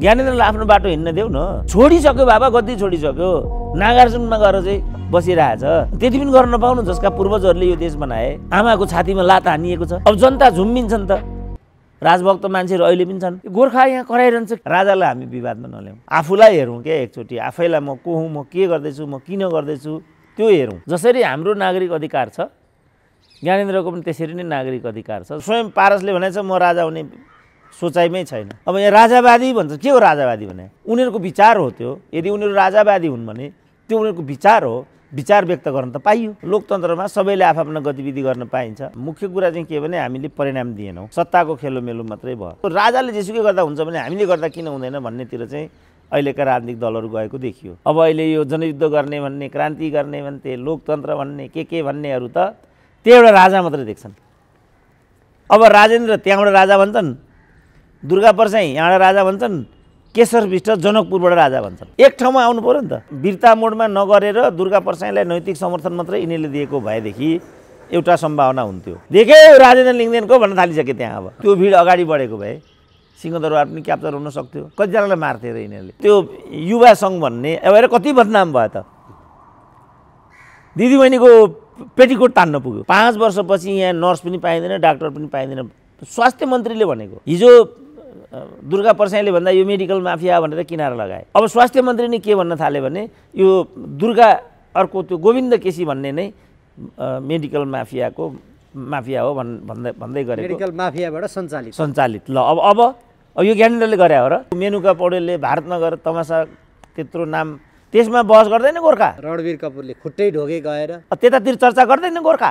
ज्ञानेन्द्रलाई आफ्नो बाटो हिँड्न देऊ न। छोडिसक्यो बाबा गद्दी छोडिसक्यो। नागार्जुनमा गएर चाहिँ बसिरहेछ। त्यति पनि गर्न नपाउनु जसका पूर्वजहरूले यो देश बनाए। आमाको छातीमा लात हानिएको छ। अब जनता झुम्बिन्छन् त। राजभक्त मान्छेहरू अहिले पनि छन्। गोर्खा यहाँ कराइरहन्छ। राजालाई हामी विवादमा नल्याउँ आफूलाई हेरौँ क्या एकचोटि। आफैलाई म को हुँ म के गर्दैछु म किन गर्दैछु त्यो हेरौँ। जसरी हाम्रो नागरिक अधिकार छ ज्ञानेन्द्रको पनि त्यसरी नै नागरिक अधिकार छ। स्वयं पारसले भनेछ म राजा हुने सोचाइमै छैन। अब यहाँ राजावादी भन्छ के हो राजावादी भने? उनीहरूको विचार हो त्यो। यदि उनीहरू राजावादी हुन् भने त्यो उनीहरूको विचार हो। विचार व्यक्त गर्न त पाइयो। लोकतन्त्रमा सबैले आफ्ना गतिविधि गर्न पाइन्छ। मुख्य कुरा चाहिँ के भने हामीले परिणाम दिएनौँ। सत्ताको खेलोमेलो मात्रै भयो। राजाले जेसुकै गर्दा हुन्छ भने हामीले गर्दा किन हुँदैन भन्नेतिर चाहिँ अहिलेका राजनीतिक दलहरू गएको देखियो। अब अहिले यो जनयुद्ध गर्ने भन्ने क्रान्ति गर्ने भन्ने लोकतन्त्र भन्ने के के भन्नेहरू त त्यो एउटा राजा मात्रै देख्छन्। अब राजेन्द्र त्यहाँबाट राजा भन्छन् दुर्गा पर्साई यहाँबाट राजा भन्छन् केशर विष्ट जनकपुरबाट राजा भन्छन्। एक ठाउँमा आउनु पऱ्यो नि त। वीरता मोडमा नगरेर दुर्गा पर्साईलाई नैतिक समर्थन मात्रै यिनीहरूले दिएको भएदेखि एउटा सम्भावना हुन्थ्यो। देखे राजेन्द्र लिङ्गदेनको भन्न थालिसके त्यहाँ अब। त्यो भिड अगाडि बढेको भए सिंहदरबार पनि क्याप्चर हुन सक्थ्यो। कतिजनालाई मार्थे र यिनीहरूले। त्यो युवा सङ्घ भन्ने हेर कति बदनाम भयो त। दिदीबहिनीको पेटिकोट तान्न पुग्यो। पाँच वर्षपछि यहाँ नर्स पनि पाइँदैन डाक्टर पनि पाइँदैन। स्वास्थ्य मन्त्रीले भनेको हिजो दुर्गा पर्साईले भन्दा यो मेडिकल माफिया भनेर किनारा लगाए। अब स्वास्थ्य मन्त्री नै के भन्न थाल्यो भने यो दुर्गा अर्को त्यो गोविन्द केसी भन्ने नै मेडिकल माफियाको माफिया हो भन् भन्दै भन्दै गरेको। मेडिकल माफियाबाट सञ्चालित। सञ्चालित। ल अब अब अब यो ज्ञानेन्द्रले गरे हो र। मेनुका पौडेलले भारतमा गएर तमासा त्यत्रो नाम त्यसमा बहस गर्दैन गोर्खा। रणवीर कपुरले खुट्टै ढोगे गएर। त्यतातिर चर्चा गर्दैन गोर्खा।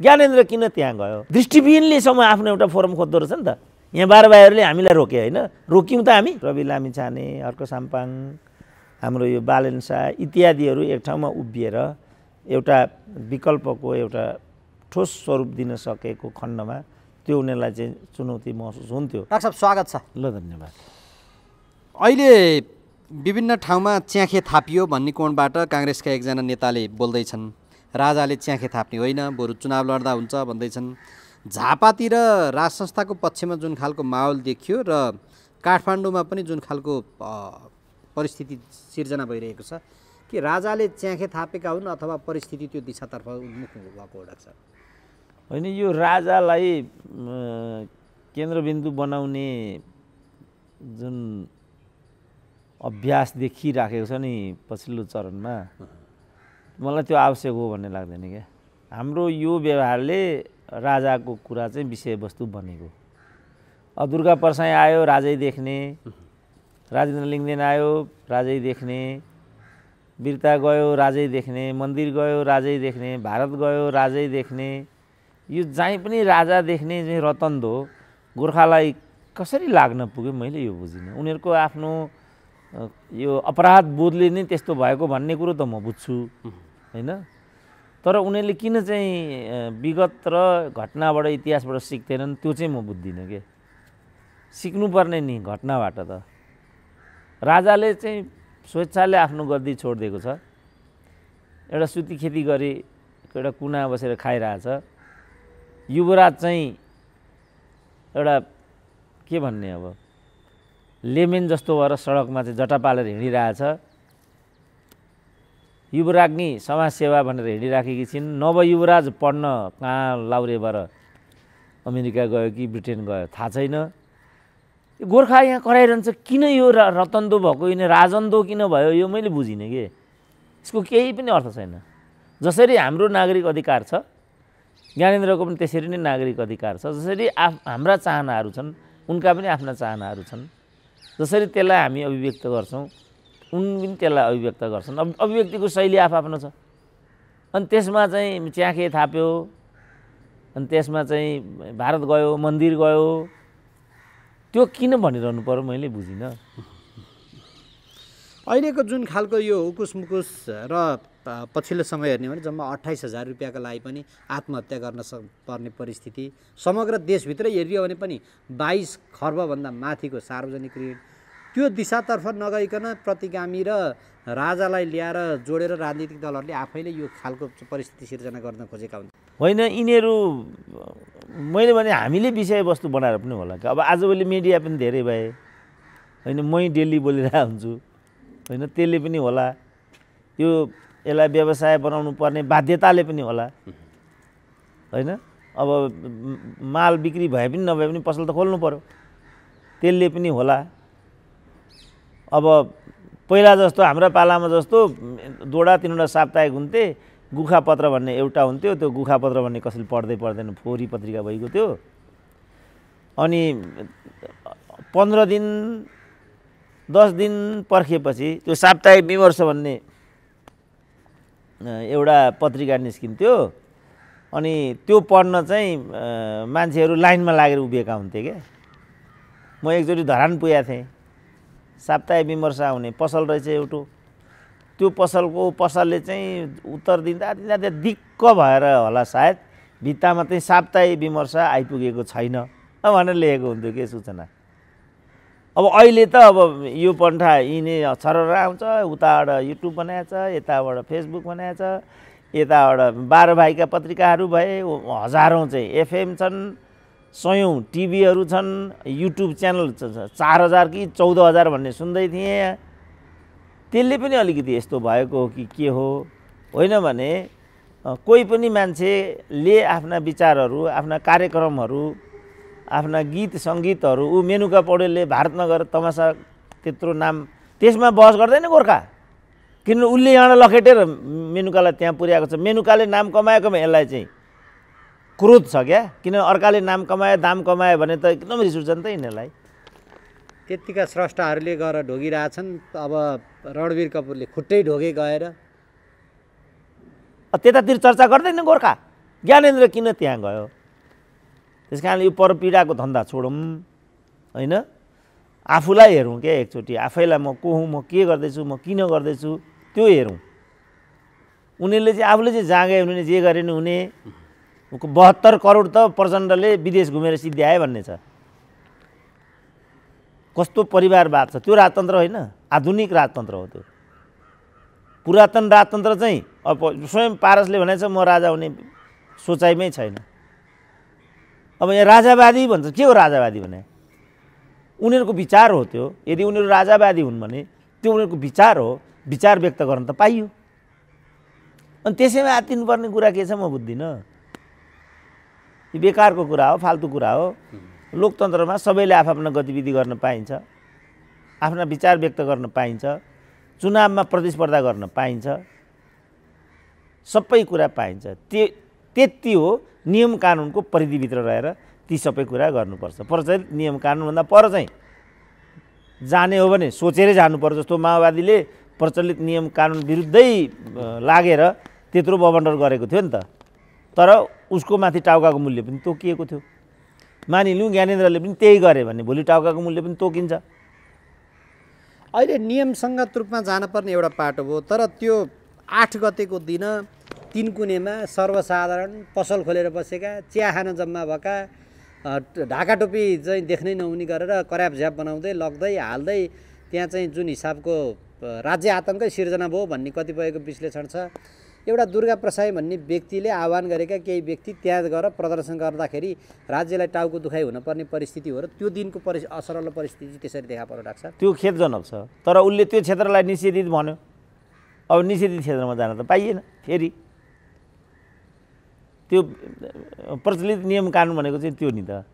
ज्ञानेन्द्र किन त्यहाँ गयो? दृष्टिविहीनलेसम्म आफ्नो एउटा फोरम खोज्दो रहेछ नि त। यहाँ बाह्र भाइहरूले हामीलाई रोक्यो होइन? रोक्यौँ त हामी। रवि लामी छाने अर्को साम्पाङ हाम्रो यो बालेन शाह इत्यादिहरू एक ठाउँमा उभिएर एउटा विकल्पको एउटा ठोस स्वरूप दिन सकेको खण्डमा त्यो उनीहरूलाई चाहिँ चुनौती महसुस हुन्थ्यो। डाक्टर साहब स्वागत छ। ल धन्यवाद। अहिले विभिन्न ठाउँमा च्याखे थापियो भन्ने कोणबाट काङ्ग्रेसका एकजना नेताले बोल्दैछन्। राजाले च्याखे थाप्ने होइन बरु चुनाव लड्दा हुन्छ भन्दैछन्। झापातिर राज संस्थाको पक्षमा जुन खालको माहौल देखियो र काठमाडौँमा पनि जुन खालको परिस्थिति सिर्जना भइरहेको छ कि राजाले च्याखे थापेका हुन् अथवा परिस्थिति त्यो दिशातर्फ उन्मुख भएको डाक्टर साहब होइन यो राजालाई केन्द्रबिन्दु बनाउने जुन अभ्यास देखिराखेको छ नि पछिल्लो चरणमा मलाई त्यो आवश्यक हो भन्ने लाग्दैन क्या? हाम्रो यो व्यवहारले राजाको कुरा चाहिँ विषयवस्तु बनेको अब दुर्गा पर्साई आयो राजै देख्ने राजेन्द्र लिङ्गदेन आयो राजै देख्ने वीरता गयो राजै देख्ने मन्दिर गयो राजै देख्ने भारत गयो राजै देख्ने यो जहीँ पनि राजा देख्ने चाहिँ रतन्द हो गोर्खालाई कसरी लाग्न पुग्यो मैले यो बुझिनँ। उनीहरूको आफ्नो यो अपराध बोधले नै त्यस्तो भएको भन्ने कुरो त म बुझ्छु होइन? तर उनीहरूले किन चाहिँ विगत र घटनाबाट इतिहासबाट सिक्दैनन्? त्यो चाहिँ म बुझ्दिनँ के? सिक्नुपर्ने नि घटनाबाट त। राजाले चाहिँ स्वेच्छाले आफ्नो गद्दी छोडिदिएको छ। एउटा सुती खेती गरी एउटा कुना बसेर खाइरहेछ। युवराज चाहिँ एउटा के भन्ने अब? लेमेन जस्तो भएर सडकमा चाहिँ जटा पालेर हिँडिरहेछ। युवराज्ञी समाजसेवा भनेर हिँडिराखेकी छिन्। नवयुवराज पढ्न कहाँ लाउरेबाट अमेरिका गयो कि ब्रिटेन गयो? थाहा छैन। गोर्खा यहाँ कराइरहन्छ किन यो रतन्दो भएको? होइन राजन्दो किन भयो? यो मैले बुझिनँ कि? यसको केही पनि अर्थ छैन। जसरी हाम्रो नागरिक अधिकार छ ज्ञानेन्द्रको पनि त्यसरी नै नागरिक अधिकार छ। जसरी आफ हाम्रा चाहनाहरू छन् उनका पनि आफ्ना चाहनाहरू छन्। जसरी त्यसलाई हामी अभिव्यक्त गर्छौँ। उन पनि त्यसलाई अभिव्यक्त गर्छन्। अब अभिव्यक्तिको शैली आफआफ्नो छ। अनि त्यसमा चाहिँ च्याखे थाप्यो। अनि त्यसमा चाहिँ भारत गयो मन्दिर गयो। त्यो किन भनिरहनु पर्यो मैले बुझिनँ। अहिलेको जुन खालको यो उकुस मुकुस र पछिल्लो समय हेर्ने भने जम्मा अठाइस हजार रुपियाँको लागि पनि आत्महत्या गर्न सक पर्ने परिस्थिति समग्र देशभित्रै हेरियो भने पनि बाइस खर्बभन्दा माथिको सार्वजनिक ऋण त्यो दिशातर्फ नगइकन प्रतिगामी र राजालाई ल्याएर जोडेर राजनीतिक दलहरूले आफैले यो खालको परिस्थिति सिर्जना गर्न खोजेका हुन्। होइन यिनीहरू मैले भने हामीले विषयवस्तु बनाएर पनि होला अब आजभोलि मिडिया पनि धेरै भए। होइन मै डेली बोलिरहेको हुन्छु। होइन त्यसले पनि होला। यो यसलाई व्यवसाय बनाउनु पर्ने बाध्यताले पनि होला। होइन अब माल बिक्री भए पनि नभए पनि पसल त खोल्नु पऱ्यो त्यसले पनि होला। अब पहिला जस्तो हाम्रो पालामा जस्तो दुईवटा तिनवटा साप्ताहिक हुन्थे गुखापत्र भन्ने एउटा हुन्थ्यो त्यो गुखापत्र भन्ने कसैले पढ्दै पढ्दैन फोहोरी पत्रिका भइगयो त्यो अनि पन्ध्र दिन दस दिन पर्खेपछि त्यो साप्ताहिक विमर्श भन्ने एउटा पत्रिका निस्किन्थ्यो। अनि त्यो पढ्न चाहिँ मान्छेहरू लाइनमा लागेर उभिएका हुन्थे क्या। म एकचोटि धरान पुगेको थिएँ। साप्ताहिक विमर्श आउने पसल रहेछ एउटा। त्यो पसलको पसलले चाहिँ उत्तर दिँदा दिँदा त्यो दिक्क भएर होला सायद। भित्तामा चाहिँ साप्ताहिक विमर्श आइपुगेको छैन। भनेर लेखेको हुन्थ्यो के सूचना? अब अहिले त अब यो पन्ठा यिनी छरर आउँछ उताबाट युट्युब बनाएछ यताबाट फेसबुक बनाएछ यताबाट बाह्र भाइका पत्रिकाहरू भए हजारौँ चाहिँ एफएम छन्। सयौँ टिभीहरू छन् युट्युब च्यानल चार हजार कि चौध हजार भन्ने सुन्दै थिएँ। त्यसले पनि अलिकति यस्तो भएको हो कि के हो? होइन भने कोही पनि मान्छेले आफ्ना विचारहरू आफ्ना कार्यक्रमहरू आफ्ना गीत सङ्गीतहरू ऊ मेनुका पौडेलले भारतमा गएर तमासा त्यत्रो नाम त्यसमा बहस गर्दैन गोर्खा। किन उसले यहाँ लखेटेर मेनुकालाई त्यहाँ पुर्याएको छ। मेनुकाले नाम कमाएकोमा यसलाई चाहिँ क्रोध छ क्या? किन अर्काले नाम कमायो दाम कमायो भने त एकदम रिस उठ्छ नि त यिनीहरूलाई। त्यत्तिका स्रष्टाहरूले गएर ढोगिरहेछन् अब रणवीर कपुरले खुट्टै ढोगे गएर। त्यतातिर चर्चा गर्दैन गोर्खा। ज्ञानेन्द्र किन त्यहाँ गयो? त्यस कारणले यो परपीडाको धन्दा छोडौँ होइन? आफूलाई हेरौँ क्या एकचोटि। आफैलाई म को हुँ म के गर्दैछु म किन गर्दैछु त्यो हेरौँ। उनीहरूले चाहिँ आफूले चाहिँ जागे उनीहरूले जे गरे नि हुने बहत्तर करोड त प्रचण्डले विदेश घुमेर सिद्ध्याए भन्ने छ। कस्तो परिवारवाद छ? त्यो राजतन्त्र होइन आधुनिक राजतन्त्र हो त्यो। पुरातन राजतन्त्र चाहिँ अब स्वयं पारसले भनेको छ म राजा हुने सोचाइमै छैन। अब यहाँ राजावादी भन्छ के हो राजावादी भने? उनीहरूको विचार हो त्यो। यदि उनीहरू राजावादी हुन् भने त्यो उनीहरूको विचार हो। विचार व्यक्त गर्न त पाइयो। अनि त्यसैमा आत्तिनुपर्ने कुरा के छ म बुझ्दिनँ। बेकारको कुरा हो फाल्तु कुरा हो। लोकतन्त्रमा सबैले आफ्ना गतिविधि गर्न पाइन्छ आफ्ना विचार व्यक्त गर्न पाइन्छ चुनावमा प्रतिस्पर्धा गर्न पाइन्छ सबै कुरा पाइन्छ। त्यो त्यति हो नियम कानुनको परिधिभित्र रहेर ती सबै कुरा गर्नुपर्छ। प्रचलित नियम कानुनभन्दा पर चाहिँ जाने हो भने सोचेरै जानुपर्छ जस्तो माओवादीले प्रचलित नियम कानुन विरुद्धै लागेर त्यत्रो बबन्डर गरेको थियो नि त। तर उसको माथि टाउकाको मूल्य पनि तोकिएको थियो। मानिलिउँ ज्ञानेन्द्रले पनि त्यही गरे भने भोलि टाउकाको मूल्य पनि तोकिन्छ। अहिले नियमसङ्गत रूपमा जानपर्ने एउटा पाटो हो तर त्यो आठ गतेको दिन तिन कुनेमा सर्वसाधारण पसल खोलेर बसेका चिया खान जम्मा भएका ढाका टोपी चाहिँ देख्नै नहुने गरेर कराप झ्याप बनाउँदै लग्दै हाल्दै त्यहाँ चाहिँ जुन हिसाबको राज्य आतङ्कै सिर्जना भयो भन्ने कतिपयको विश्लेषण छ। एउटा दुर्गा प्रसाई भन्ने व्यक्तिले आह्वान गरेका केही व्यक्ति त्यहाँ गएर प्रदर्शन गर्दाखेरि राज्यलाई टाउको दुखाइ हुनपर्ने परिस्थिति हो र त्यो दिनको परि असरल परिस्थिति त्यसरी देखा डाक्टर साहब त्यो खेदजनक छ। तर उसले त्यो क्षेत्रलाई निषेधित भन्यो। अब निषेधित क्षेत्रमा जान त पाइएन फेरि। त्यो प्रचलित नियम कानुन भनेको चाहिँ त्यो नि त।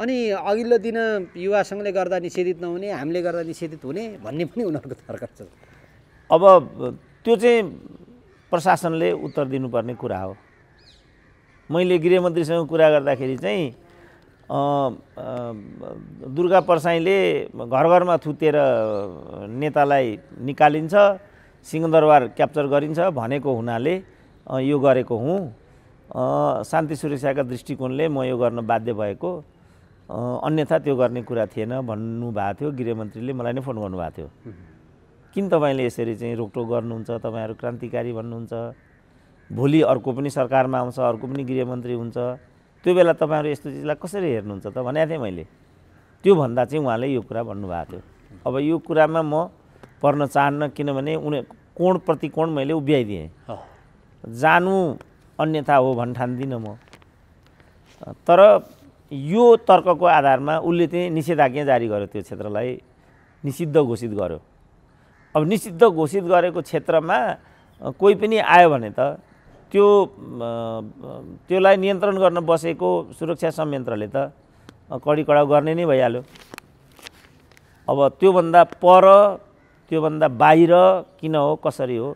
अनि अघिल्लो दिन युवा सङ्घले गर्दा निषेधित नहुने हामीले गर्दा निषेधित हुने भन्ने पनि उनीहरूको तर्क छ। अब त्यो चाहिँ प्रशासनले उत्तर दिनुपर्ने कुरा हो। मैले गृहमन्त्रीसँग कुरा गर्दाखेरि चाहिँ दुर्गा प्रसाईले घर घरमा थुतेर नेतालाई निकालिन्छ सिंहदरबार क्याप्चर गरिन्छ भनेको हुनाले यो गरेको हुँ। शान्ति सुरक्षाका दृष्टिकोणले म यो गर्न बाध्य भएको। अन्यथा त्यो गर्ने कुरा थिएन भन्नुभएको थियो। गृहमन्त्रीले मलाई नै फोन गर्नुभएको थियो। किन तपाईँले यसरी चाहिँ रोकटोक गर्नुहुन्छ? तपाईँहरू क्रान्तिकारी भन्नुहुन्छ। भोलि अर्को पनि सरकारमा आउँछ अर्को पनि गृहमन्त्री हुन्छ। त्यो बेला तपाईँहरू यस्तो चिजलाई कसरी हेर्नुहुन्छ त? भनेको थिएँ मैले। त्यो भन्दा चाहिँ उहाँले यो कुरा भन्नुभएको थियो। अब यो कुरामा म पर्न चाहन्न किनभने उनी कोण प्रति कोण मैले उभ्याइदिएँ। जानु अन्यथा हो भन्न ठान्दिनँ म। तर यो तर्कको आधारमा उसले चाहिँ निषेधाज्ञा जारी गर्यो त्यो क्षेत्रलाई। निषिद्ध घोषित गर्यो। अब निषिद्ध घोषित गरेको क्षेत्रमा कोही पनि आयो भने त त्यो त्यसलाई नियन्त्रण गर्न बसेको सुरक्षा संयन्त्रले त कडी कडाउ गर्ने नै भइहाल्यो। अब त्योभन्दा पर त्योभन्दा बाहिर किन हो कसरी हो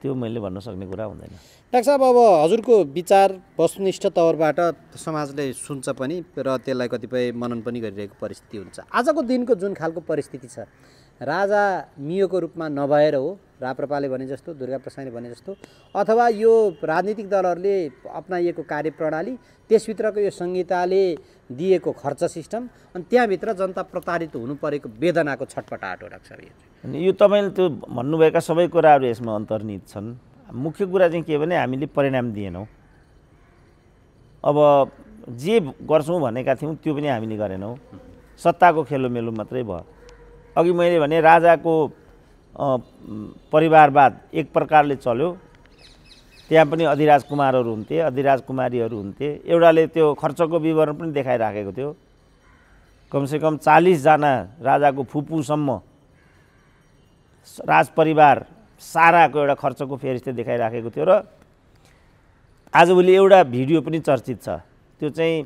त्यो मैले भन्न सक्ने कुरा हुँदैन। डाक्टर साहब अब हजुरको विचार वस्तुनिष्ठ तौरबाट समाजले सुन्छ पनि र त्यसलाई कतिपय मनन पनि गरिरहेको परिस्थिति हुन्छ। आजको दिनको जुन खालको परिस्थिति छ राजा मियोको रूपमा नभएर हो राप्रपाले भने जस्तो दुर्गा प्रसादले भने जस्तो अथवा यो राजनीतिक दलहरूले अप्नाइएको कार्यप्रणाली त्यसभित्रको यो संहिताले दिएको खर्च सिस्टम अनि त्यहाँभित्र जनता प्रताडित हुनु परेको वेदनाको हो डाक्टर साहब। यो यो तपाईँले त्यो भन्नुभएका सबै कुराहरू यसमा अन्तर्निहित छन्। मुख्य कुरा चाहिँ के भने हामीले परिणाम दिएनौँ। अब जे गर्छौँ भनेका थियौँ त्यो पनि हामीले गरेनौँ। सत्ताको खेलोमेलो मात्रै भयो। अघि मैले भने राजाको परिवारवाद एक प्रकारले चल्यो। त्यहाँ पनि अधिराज कुमारहरू हुन्थे अधिराज कुमारीहरू हुन्थे। एउटाले त्यो खर्चको विवरण पनि देखाइराखेको थियो। कमसेकम चालिसजना राजाको फुपूसम्म राज परिवार साराको एउटा खर्चको फेरिस्त देखाइराखेको थियो र आजभोलि एउटा भिडियो पनि चर्चित छ। त्यो चाहिँ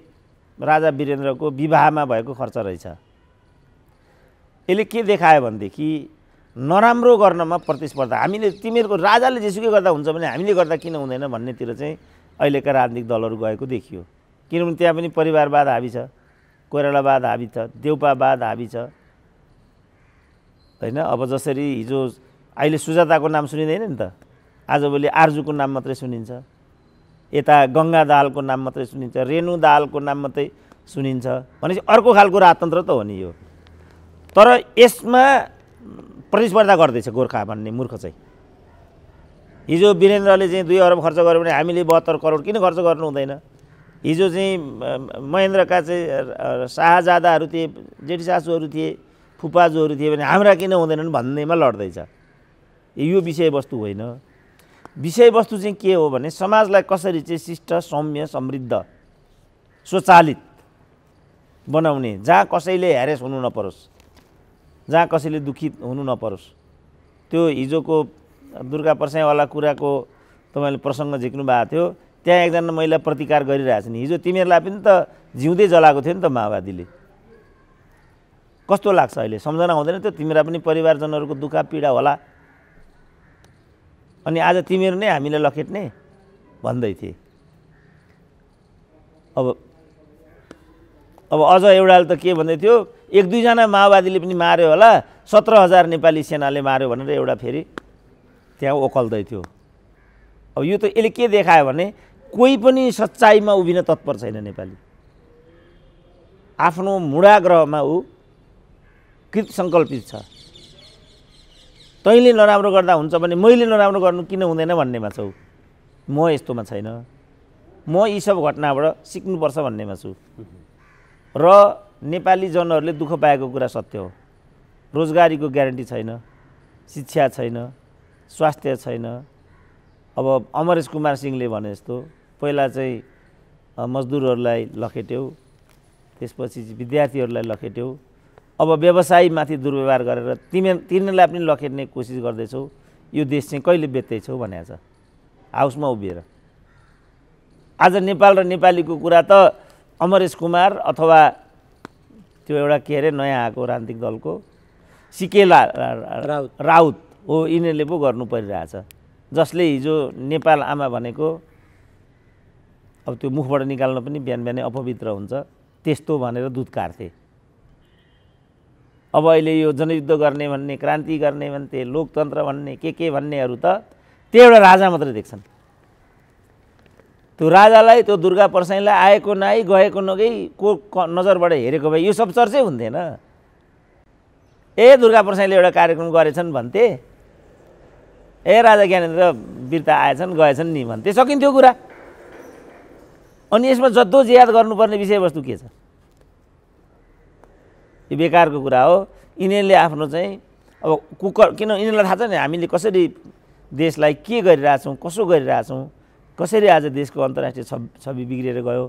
राजा वीरेन्द्रको विवाहमा भएको खर्च रहेछ। यसले के देखायो भनेदेखि नराम्रो गर्नमा प्रतिस्पर्धा। हामीले तिमीहरूको राजाले जेसुकै गर्दा हुन्छ भने हामीले गर्दा किन हुँदैन भन्नेतिर चाहिँ अहिलेका राजनीतिक दलहरू गएको देखियो। किनभने त्यहाँ पनि परिवारवाद हाबी छ कोइरालावाद हाबी छ देउपावाद हाबी छ। होइन? अब जसरी हिजो अहिले सुजाताको नाम सुनिँदैन नि त? आजभोलि आर्जुको नाम मात्रै सुनिन्छ। यता गङ्गा दाहालको नाम मात्रै सुनिन्छ रेणु दाहालको नाम मात्रै सुनिन्छ। भनेपछि अर्को खालको राजतन्त्र त हो नि यो। तर यसमा प्रतिस्पर्धा गर्दैछ गोर्खा भन्ने मूर्ख चाहिँ। हिजो वीरेन्द्रले चाहिँ दुई अरब खर्च गर्यो भने हामीले बहत्तर करोड किन खर्च गर्नु हुँदैन? हिजो चाहिँ महेन्द्रका चाहिँ शाहजादाहरू थिए जेठी सासूहरू थिए फुपाजुहरू थिए भने हाम्रा किन हुँदैनन् भन्नेमा लड्दैछ। यो विषयवस्तु होइन। विषयवस्तु चाहिँ के हो भने समाजलाई कसरी चाहिँ शिष्ट सौम्य समृद्ध स्वचालित बनाउने जहाँ कसैले ह्यारेस हुनु नपरोस्। जहाँ कसैले दुखित हुनु नपरोस्। त्यो हिजोको दुर्गा पर्साईवाला कुराको तपाईँले प्रसङ्ग झिक्नु भएको थियो त्यहाँ एकजना महिला प्रतिकार गरिरहेछ नि हिजो तिमीहरूलाई पनि त जिउँदै जलाएको थियो नि त माओवादीले। कस्तो लाग्छ अहिले? सम्झना हुँदैन त्यो? तिमीरा पनि परिवारजनहरूको दुःख पीडा होला। अनि आज तिमीहरू नै हामीलाई लखेट्ने? भन्दै थिए। अब अब अझ एउटाले त के भन्दै थियो? एक दुईजना माओवादीले पनि मार्यो होला। सत्र हजार नेपाली सेनाले मार्यो भनेर एउटा फेरि त्यहाँ ओकल्दै थियो। अब यो त यसले के देखायो भने कोही पनि सच्चाइमा उभिन तत्पर छैन नेपाली। आफ्नो मुढाग्रहमा ऊ कृत सङ्कल्पित छ। तैँले नराम्रो गर्दा हुन्छ भने मैले नराम्रो गर्नु किन हुँदैन भन्नेमा छौ। म यस्तोमा छैन। म यी सब घटनाबाट सिक्नुपर्छ भन्नेमा छु। र नेपाली जनहरूले दुःख पाएको कुरा सत्य हो। रोजगारीको ग्यारेन्टी छैन शिक्षा छैन स्वास्थ्य छैन। अब अमरेश कुमार सिंहले भने जस्तो पहिला चाहिँ मजदुरहरूलाई लखेट्यौ त्यसपछि विद्यार्थीहरूलाई लखेट्यौ। अब व्यवसायीमाथि दुर्व्यवहार गरेर तिमी तिनीहरूलाई पनि लखेट्ने कोसिस गर्दैछौ यो देश चाहिँ कहिले बेच्दैछौ भनेको छ। हाउसमा उभिएर। आज नेपाल र नेपालीको कुरा त अमरेश कुमार अथवा त्यो एउटा के अरे नयाँ आएको राजनीतिक दलको सिकेला राउत। राउत हो यिनीहरूले पो गर्नु परिरहेछ। जसले हिजो नेपाल आमा भनेको अब त्यो मुखबाट निकाल्न पनि बिहान बिहानै अपवित्र हुन्छ त्यस्तो भनेर दुध काट्थे। अब अहिले यो जनयुद्ध गर्ने भन्ने क्रान्ति गर्ने भन्थे लोकतन्त्र भन्ने के के भन्नेहरू त त्यो एउटा राजा मात्रै देख्छन्। त्यो राजालाई त्यो दुर्गा पर्साईलाई आएको नआई गएको नगई को नजरबाट हेरेको भए यो सब चर्चै हुन्थेन। ए दुर्गा पर्साईले एउटा कार्यक्रम गरेछन् भन्थे। ए राजा ज्ञानेन्द्र वीरता आएछन् गएछन् नि भन्थे। सकिन्थ्यो कुरा। अनि यसमा जद्दो ज्याद गर्नुपर्ने विषयवस्तु के छ? यो बेकारको कुरा हो। यिनीहरूले आफ्नो चाहिँ अब कुकर किन यिनीहरूलाई थाहा छ नि हामीले कसरी देशलाई के गरिरहेछौँ कसो गरिरहेछौँ? कसरी आज देशको अन्तर्राष्ट्रिय छवि छवि बिग्रिएर गयो?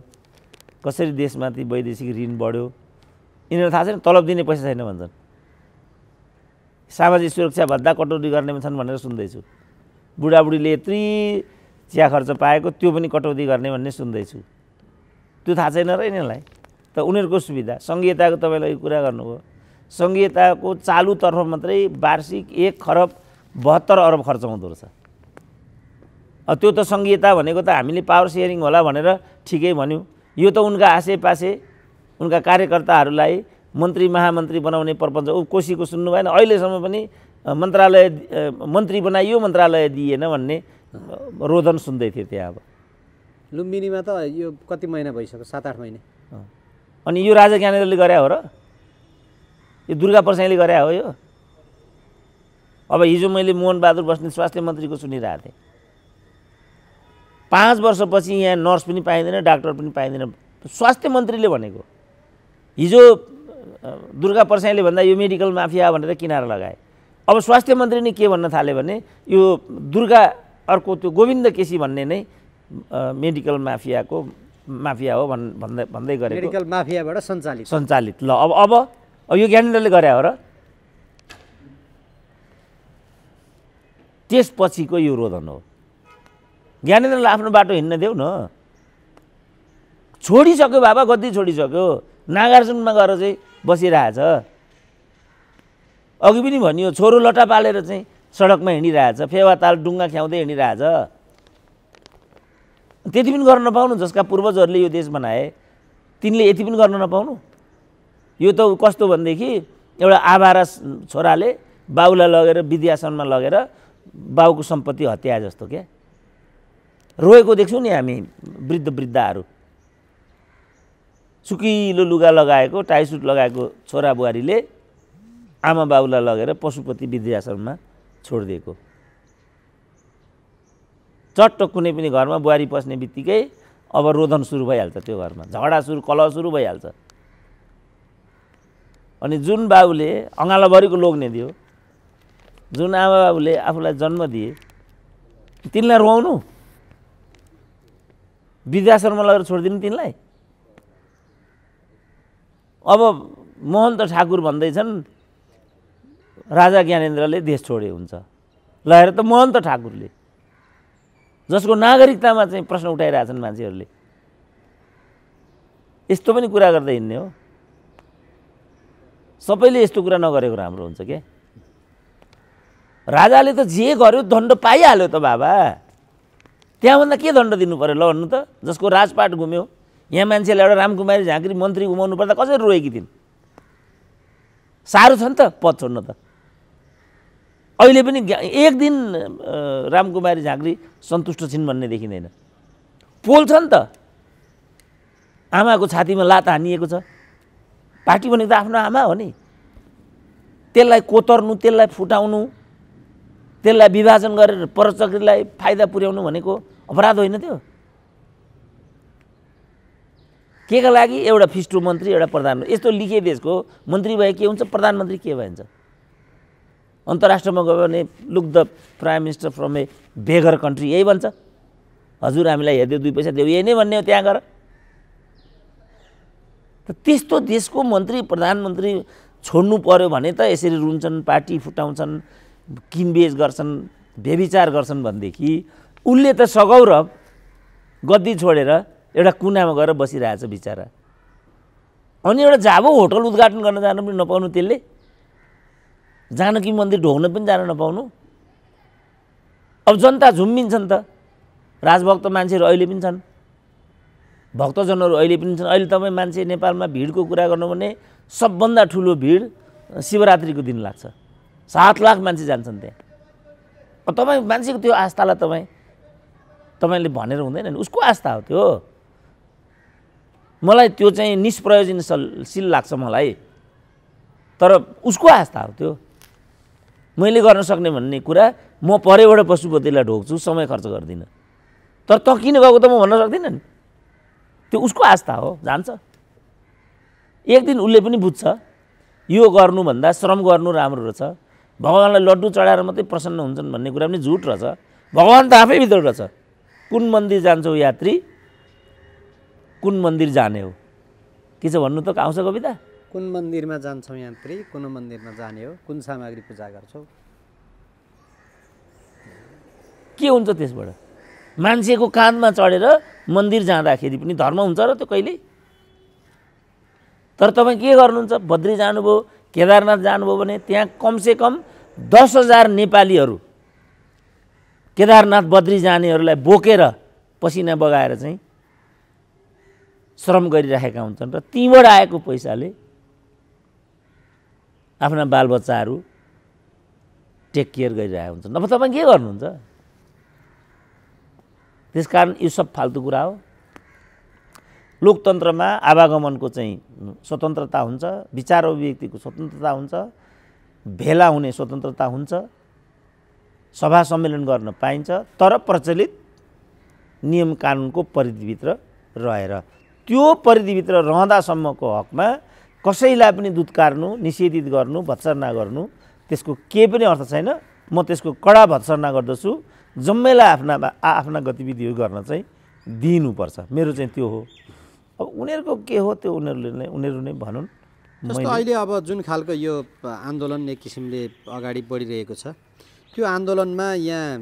कसरी देशमाथि वैदेशिक ऋण बढ्यो? यिनीहरूलाई थाहा छैन तलब दिने पैसा छैन भन्छन्। सामाजिक सुरक्षा भत्ता कटौती गर्नेमा छन् भनेर सुन्दैछु। बुढाबुढीले यत्रो चिया खर्च पाएको त्यो पनि कटौती गर्ने भन्ने सुन्दैछु। त्यो थाहा छैन र यिनीहरूलाई। त उनीहरूको सुविधा सङ्घीयताको तपाईँलाई कुरा गर्नुभयो। सङ्घीयताको चालुतर्फ मात्रै वार्षिक एक खरब बहत्तर अरब खर्च हुँदो रहेछ। त्यो त सङ्घीयता भनेको त हामीले पावर सेयरिङ होला भनेर ठिकै भन्यौँ। यो त उनका आसेपासे उनका कार्यकर्ताहरूलाई मन्त्री महामन्त्री बनाउने प्रपञ्च। ऊ कोसीको सुन्नु भएन अहिलेसम्म पनि मन्त्रालय मन्त्री बनाइयो मन्त्रालय दिएन भन्ने रोदन सुन्दै थिएँ त्यहाँ अब। लुम्बिनीमा त यो कति महिना भइसक्यो? सात आठ महिना। अनि यो राजा ज्ञानेन्द्रले गरे हो र? यो दुर्गा प्रसाईले गरे हो यो? अब हिजो मैले मोहन बहादुर बस्नेत स्वास्थ्य मन्त्रीको सुनिरहेको थिएँ। पाँच वर्षपछि यहाँ नर्स पनि पाइँदैन डाक्टर पनि पाइँदैन। स्वास्थ्य मन्त्रीले भनेको। हिजो दुर्गा प्रसाईले भन्दा यो मेडिकल माफिया भनेर किनारा लगाए। अब स्वास्थ्य मन्त्री नै के भन्न थाल्यो भने यो दुर्गा अर्को त्यो गोविन्द केसी भन्ने नै मेडिकल माफियाको माफिया हो भन् भन्दै भन्दै गरेको। मेडिकल माफियाबाट सञ्चालित। सञ्चालित। ल अब अब अब यो ज्ञानेन्द्रले गरे हो र। त्यसपछिको यो रोदन हो। ज्ञानेन्द्रलाई आफ्नो बाटो हिँड्न देऊ न। छोडिसक्यो बाबा गद्दी छोडिसक्यो। नागार्जुनमा गएर चाहिँ बसिरहेछ। अघि पनि भनियो छोरो लट्टा पालेर चाहिँ सडकमा हिँडिरहेछ फेवाताल डुङ्गा ख्याउँदै हिँडिरहेछ। त्यति पनि गर्न नपाउनु जसका पूर्वजहरूले यो देश बनाए। तिनले यति पनि गर्न नपाउनु। यो त कस्तो भनेदेखि एउटा आभारा छोराले बाउलाई लगेर विद्यासनमा लगेर बाउको सम्पत्ति हत्या जस्तो क्या। रोएको देख्छौँ नि हामी वृद्ध वृद्धाहरू। सुकिलो लुगा लगाएको टाइसुट लगाएको छोरा बुहारीले आमा बाउलाई लगेर पशुपति विद्याश्रममा छोडिदिएको। चट्ट कुनै पनि घरमा बुहारी पस्ने बित्तिकै अब रोदन सुरु भइहाल्छ त्यो घरमा। झगडा सुरु कलह सुरु भइहाल्छ। अनि जुन बाबुले अँगालोभरिको लोग्ने दियो जुन आमा बाबुले आफूलाई जन्म दिए तिनलाई रुवाउनु? विद्याश्रममा लगेर छोडिदिनु तिनलाई? अब महन्त ठाकुर भन्दैछन् राजा ज्ञानेन्द्रले देश छोडे हुन्छ। लगेर त महन्त ठाकुरले। जसको नागरिकतामा चाहिँ प्रश्न उठाइरहेछन् मान्छेहरूले। यस्तो पनि कुरा गर्दै हिँड्ने हो। सबैले यस्तो कुरा नगरेको राम्रो हुन्छ क्या राजाले त जे गर्यो दण्ड पाइहाल्यो त बाबा। त्यहाँभन्दा के दण्ड दिनु पऱ्यो ल भन्नु त? जसको राजपाट घुम्यो। यहाँ मान्छेलाई एउटा रामकुमारी झाँक्री मन्त्री घुमाउनु पर्दा कसरी रोएकी थिइन्? साह्रो छ नि त पद छोड्न त। अहिले पनि एक दिन रामकुमारी झाँक्री सन्तुष्ट छिन् भन्ने देखिँदैन। पोल्छ नि त। आमाको छातीमा लात हानिएको छ। पार्टी भनेको त आफ्नो आमा हो नि। त्यसलाई कोतर्नु त्यसलाई फुटाउनु त्यसलाई विभाजन गरेर परचक्रीलाई फाइदा पुर्याउनु भनेको अपराध होइन त्यो। के का लागि? एउटा फिस्टो मन्त्री एउटा प्रधानमन्त्री यस्तो लिखे देशको मन्त्री भए के हुन्छ? प्रधानमन्त्री के भइन्छ अन्तर्राष्ट्रमा गयो भने look the prime minister from a beggar country यही भन्छ। हजुर हामीलाई हेरिदियो दुई पैसा देऊ। यही नै भन्ने हो त्यहाँ गएर। त त्यस्तो देशको मन्त्री प्रधानमन्त्री छोड्नु पर्यो भने त यसरी रुन्छन् पार्टी फुटाउँछन् किनबेच गर्छन् व्यभिचार गर्छन् भनेदेखि उसले त सगौरव गद्दी छोडेर एउटा कुनामा गएर बसिरहेछ बिचरा। अनि एउटा जाबो होटल उद्घाटन गर्न जानु पनि नपाउनु त्यसले। जानकी मन्दिर ढोग्न पनि जान नपाउनु। अब जनता झुम्बिन्छन् त। राजभक्त मान्छेहरू अहिले पनि छन्। भक्तजनहरू अहिले पनि छन्। अहिले तपाईँ मान्छे नेपालमा भिडको कुरा गर्नु भने सबभन्दा ठुलो भिड शिवरात्रिको दिन लाग्छ। सात लाख मान्छे जान्छन् त्यहाँ। तपाईँ मान्छेको त्यो आस्थालाई तपाईँ तपाईँले भनेर हुँदैन नि। उसको आस्था हो त्यो। मलाई त्यो चाहिँ निष्प्रयोजनशील लाग्छ मलाई। तर उसको आस्था हो त्यो। मैले गर्न सक्ने भन्ने कुरा म परेबाट पशुपतिलाई ढोग्छु समय खर्च गर्दिनँ। तर त किन गएको त म भन्न सक्दिनँ नि। त्यो उसको आस्था हो जान्छ। एक दिन उसले पनि बुझ्छ यो गर्नुभन्दा श्रम गर्नु राम्रो रहेछ। भगवान्लाई लड्डु चढाएर मात्रै प्रसन्न हुन्छन् भन्ने कुरा पनि झुट रहेछ। भगवान् त आफै भित्र रहेछ। कुन मन्दिर जान्छौ यात्री? कुन मन्दिर जाने हो? के छ भन्नु त आउँछ कविता? कुन मन्दिरमा जान्छौँ यात्री? कुन मन्दिरमा जाने हो? कुन सामग्री पूजा गर्छौ? के हुन्छ त्यसबाट? मान्छेको काँधमा चढेर मन्दिर जाँदाखेरि पनि धर्म हुन्छ र त्यो कहिले? तर तपाईँ के गर्नुहुन्छ? बद्री जानुभयो केदारनाथ जानुभयो भने त्यहाँ कमसेकम दस हजार नेपालीहरू केदारनाथ बद्री जानेहरूलाई बोकेर पसिना बगाएर चाहिँ श्रम गरिराखेका हुन्छन् र तीबाट आएको पैसाले आफ्ना बालबच्चाहरू टेक केयर गरिरहेका हुन्छन्। अब तपाईँ के गर्नुहुन्छ? त्यसकारण यो सब फाल्तु कुरा हो। लोकतन्त्रमा आवागमनको चाहिँ स्वतन्त्रता हुन्छ विचार अभिव्यक्तिको स्वतन्त्रता हुन्छ भेला हुने स्वतन्त्रता हुन्छ। सभा सम्मेलन गर्न पाइन्छ तर प्रचलित नियम कानुनको परिधिभित्र रहेर। त्यो परिधिभित्र रहँदासम्मको हकमा कसैलाई पनि दुत्कार्नु निषेधित गर्नु भत्सर्ना गर्नु त्यसको केही पनि अर्थ छैन। म त्यसको कडा भत्सर्ना गर्दछु। जम्मैलाई आफ्ना आफ्ना गतिविधिहरू गर्न चाहिँ दिनुपर्छ। मेरो चाहिँ त्यो हो। अब उनीहरूको के हो त्यो उनीहरूले नै उनीहरू नै भनुन्। जस्तो अहिले अब जुन खालको यो आन्दोलन एक किसिमले अगाडि बढिरहेको छ त्यो आन्दोलनमा यहाँ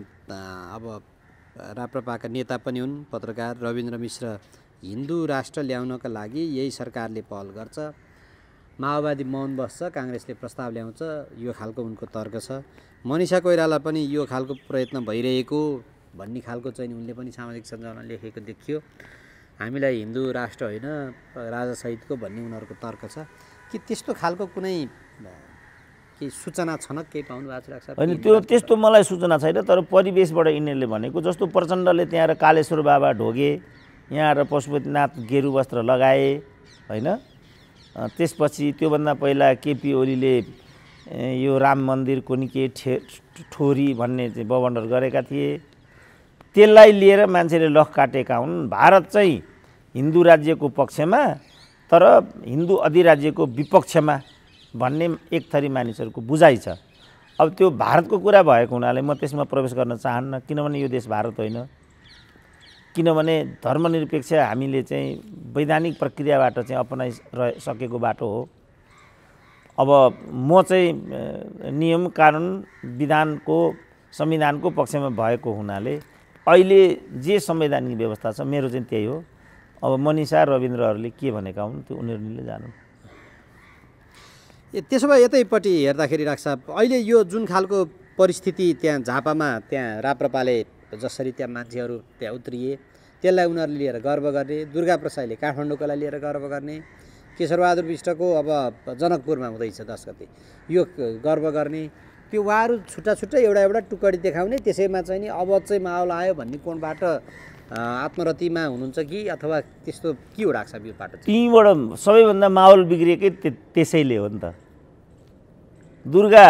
अब राप्रपाका नेता पनि हुन् पत्रकार रविन्द्र मिश्र हिन्दू राष्ट्र ल्याउनका लागि यही सरकारले पहल गर्छ। माओवादी मौन बस्छ काङ्ग्रेसले प्रस्ताव ल्याउँछ यो खालको उनको तर्क छ। मनिषा कोइराला पनि यो खालको प्रयत्न भइरहेको भन्ने खालको चाहिँ उनले पनि सामाजिक सञ्जालमा लेखेको देखियो। हामीलाई हिन्दू राष्ट्र होइन राजासहितको भन्ने उनीहरूको तर्क छ। कि त्यस्तो खालको कुनै केही सूचना छन केही पाउनु भएको छ होइन त्यो त्यस्तो मलाई सूचना छैन तर परिवेशबाट यिनीहरूले भनेको जस्तो प्रचण्डले त्यहाँ कालेश्वर बाबा ढोगे यहाँ आएर पशुपतिनाथ गेरु वस्त्र लगाए होइन? त्यसपछि त्योभन्दा पहिला केपी ओलीले यो राम मन्दिर कुनि के ठे ठोरी भन्ने चाहिँ बवन्डर गरेका थिए। त्यसलाई लिएर मान्छेले लख काटेका हुन्। भारत चाहिँ हिन्दू राज्यको पक्षमा तर हिन्दू अधिराज्यको विपक्षमा। भन्ने एक थरी मानिसहरूको बुझाइ छ। अब त्यो भारतको कुरा भएको हुनाले म त्यसमा प्रवेश गर्न चाहन्न किनभने यो देश भारत होइन। किनभने धर्मनिरपेक्ष हामीले चाहिँ वैधानिक प्रक्रियाबाट चाहिँ अपनाइ सकेको बाटो हो। अब म चाहिँ नियम कानुन विधानको संविधानको पक्षमा भएको हुनाले अहिले जे संवैधानिक व्यवस्था छ मेरो चाहिँ त्यही हो। अब मनिषा रविन्द्रहरूले के भनेका हुन् त्यो उनीहरूले जानु त्यसो भए यतैपट्टि हेर्दाखेरि राख्छ अहिले यो जुन खालको परिस्थिति त्यहाँ झापामा त्यहाँ राप्रपाले जसरी त्यहाँ मान्छेहरू त्यहाँ उत्रिए त्यसलाई उनीहरूले लिएर गर्व गर्ने दुर्गा प्रसाईले काठमाडौँकोलाई लिएर गर्व गर्ने केशरबहादुर विष्टको अब जनकपुरमा हुँदैछ दस गते यो गर्व गर्ने त्यो उहाँहरू छुट्टा छुट्टै एउटा एउटा टुकडी देखाउने त्यसैमा चाहिँ नि अब चाहिँ माहौल आयो भन्ने कोणबाट आत्मरतिमा हुनुहुन्छ कि अथवा त्यस्तो के हो राख्छ यो पाटो त्यहीँबाट सबैभन्दा माहौल बिग्रिएकै त्यसैले हो नि त। दुर्गा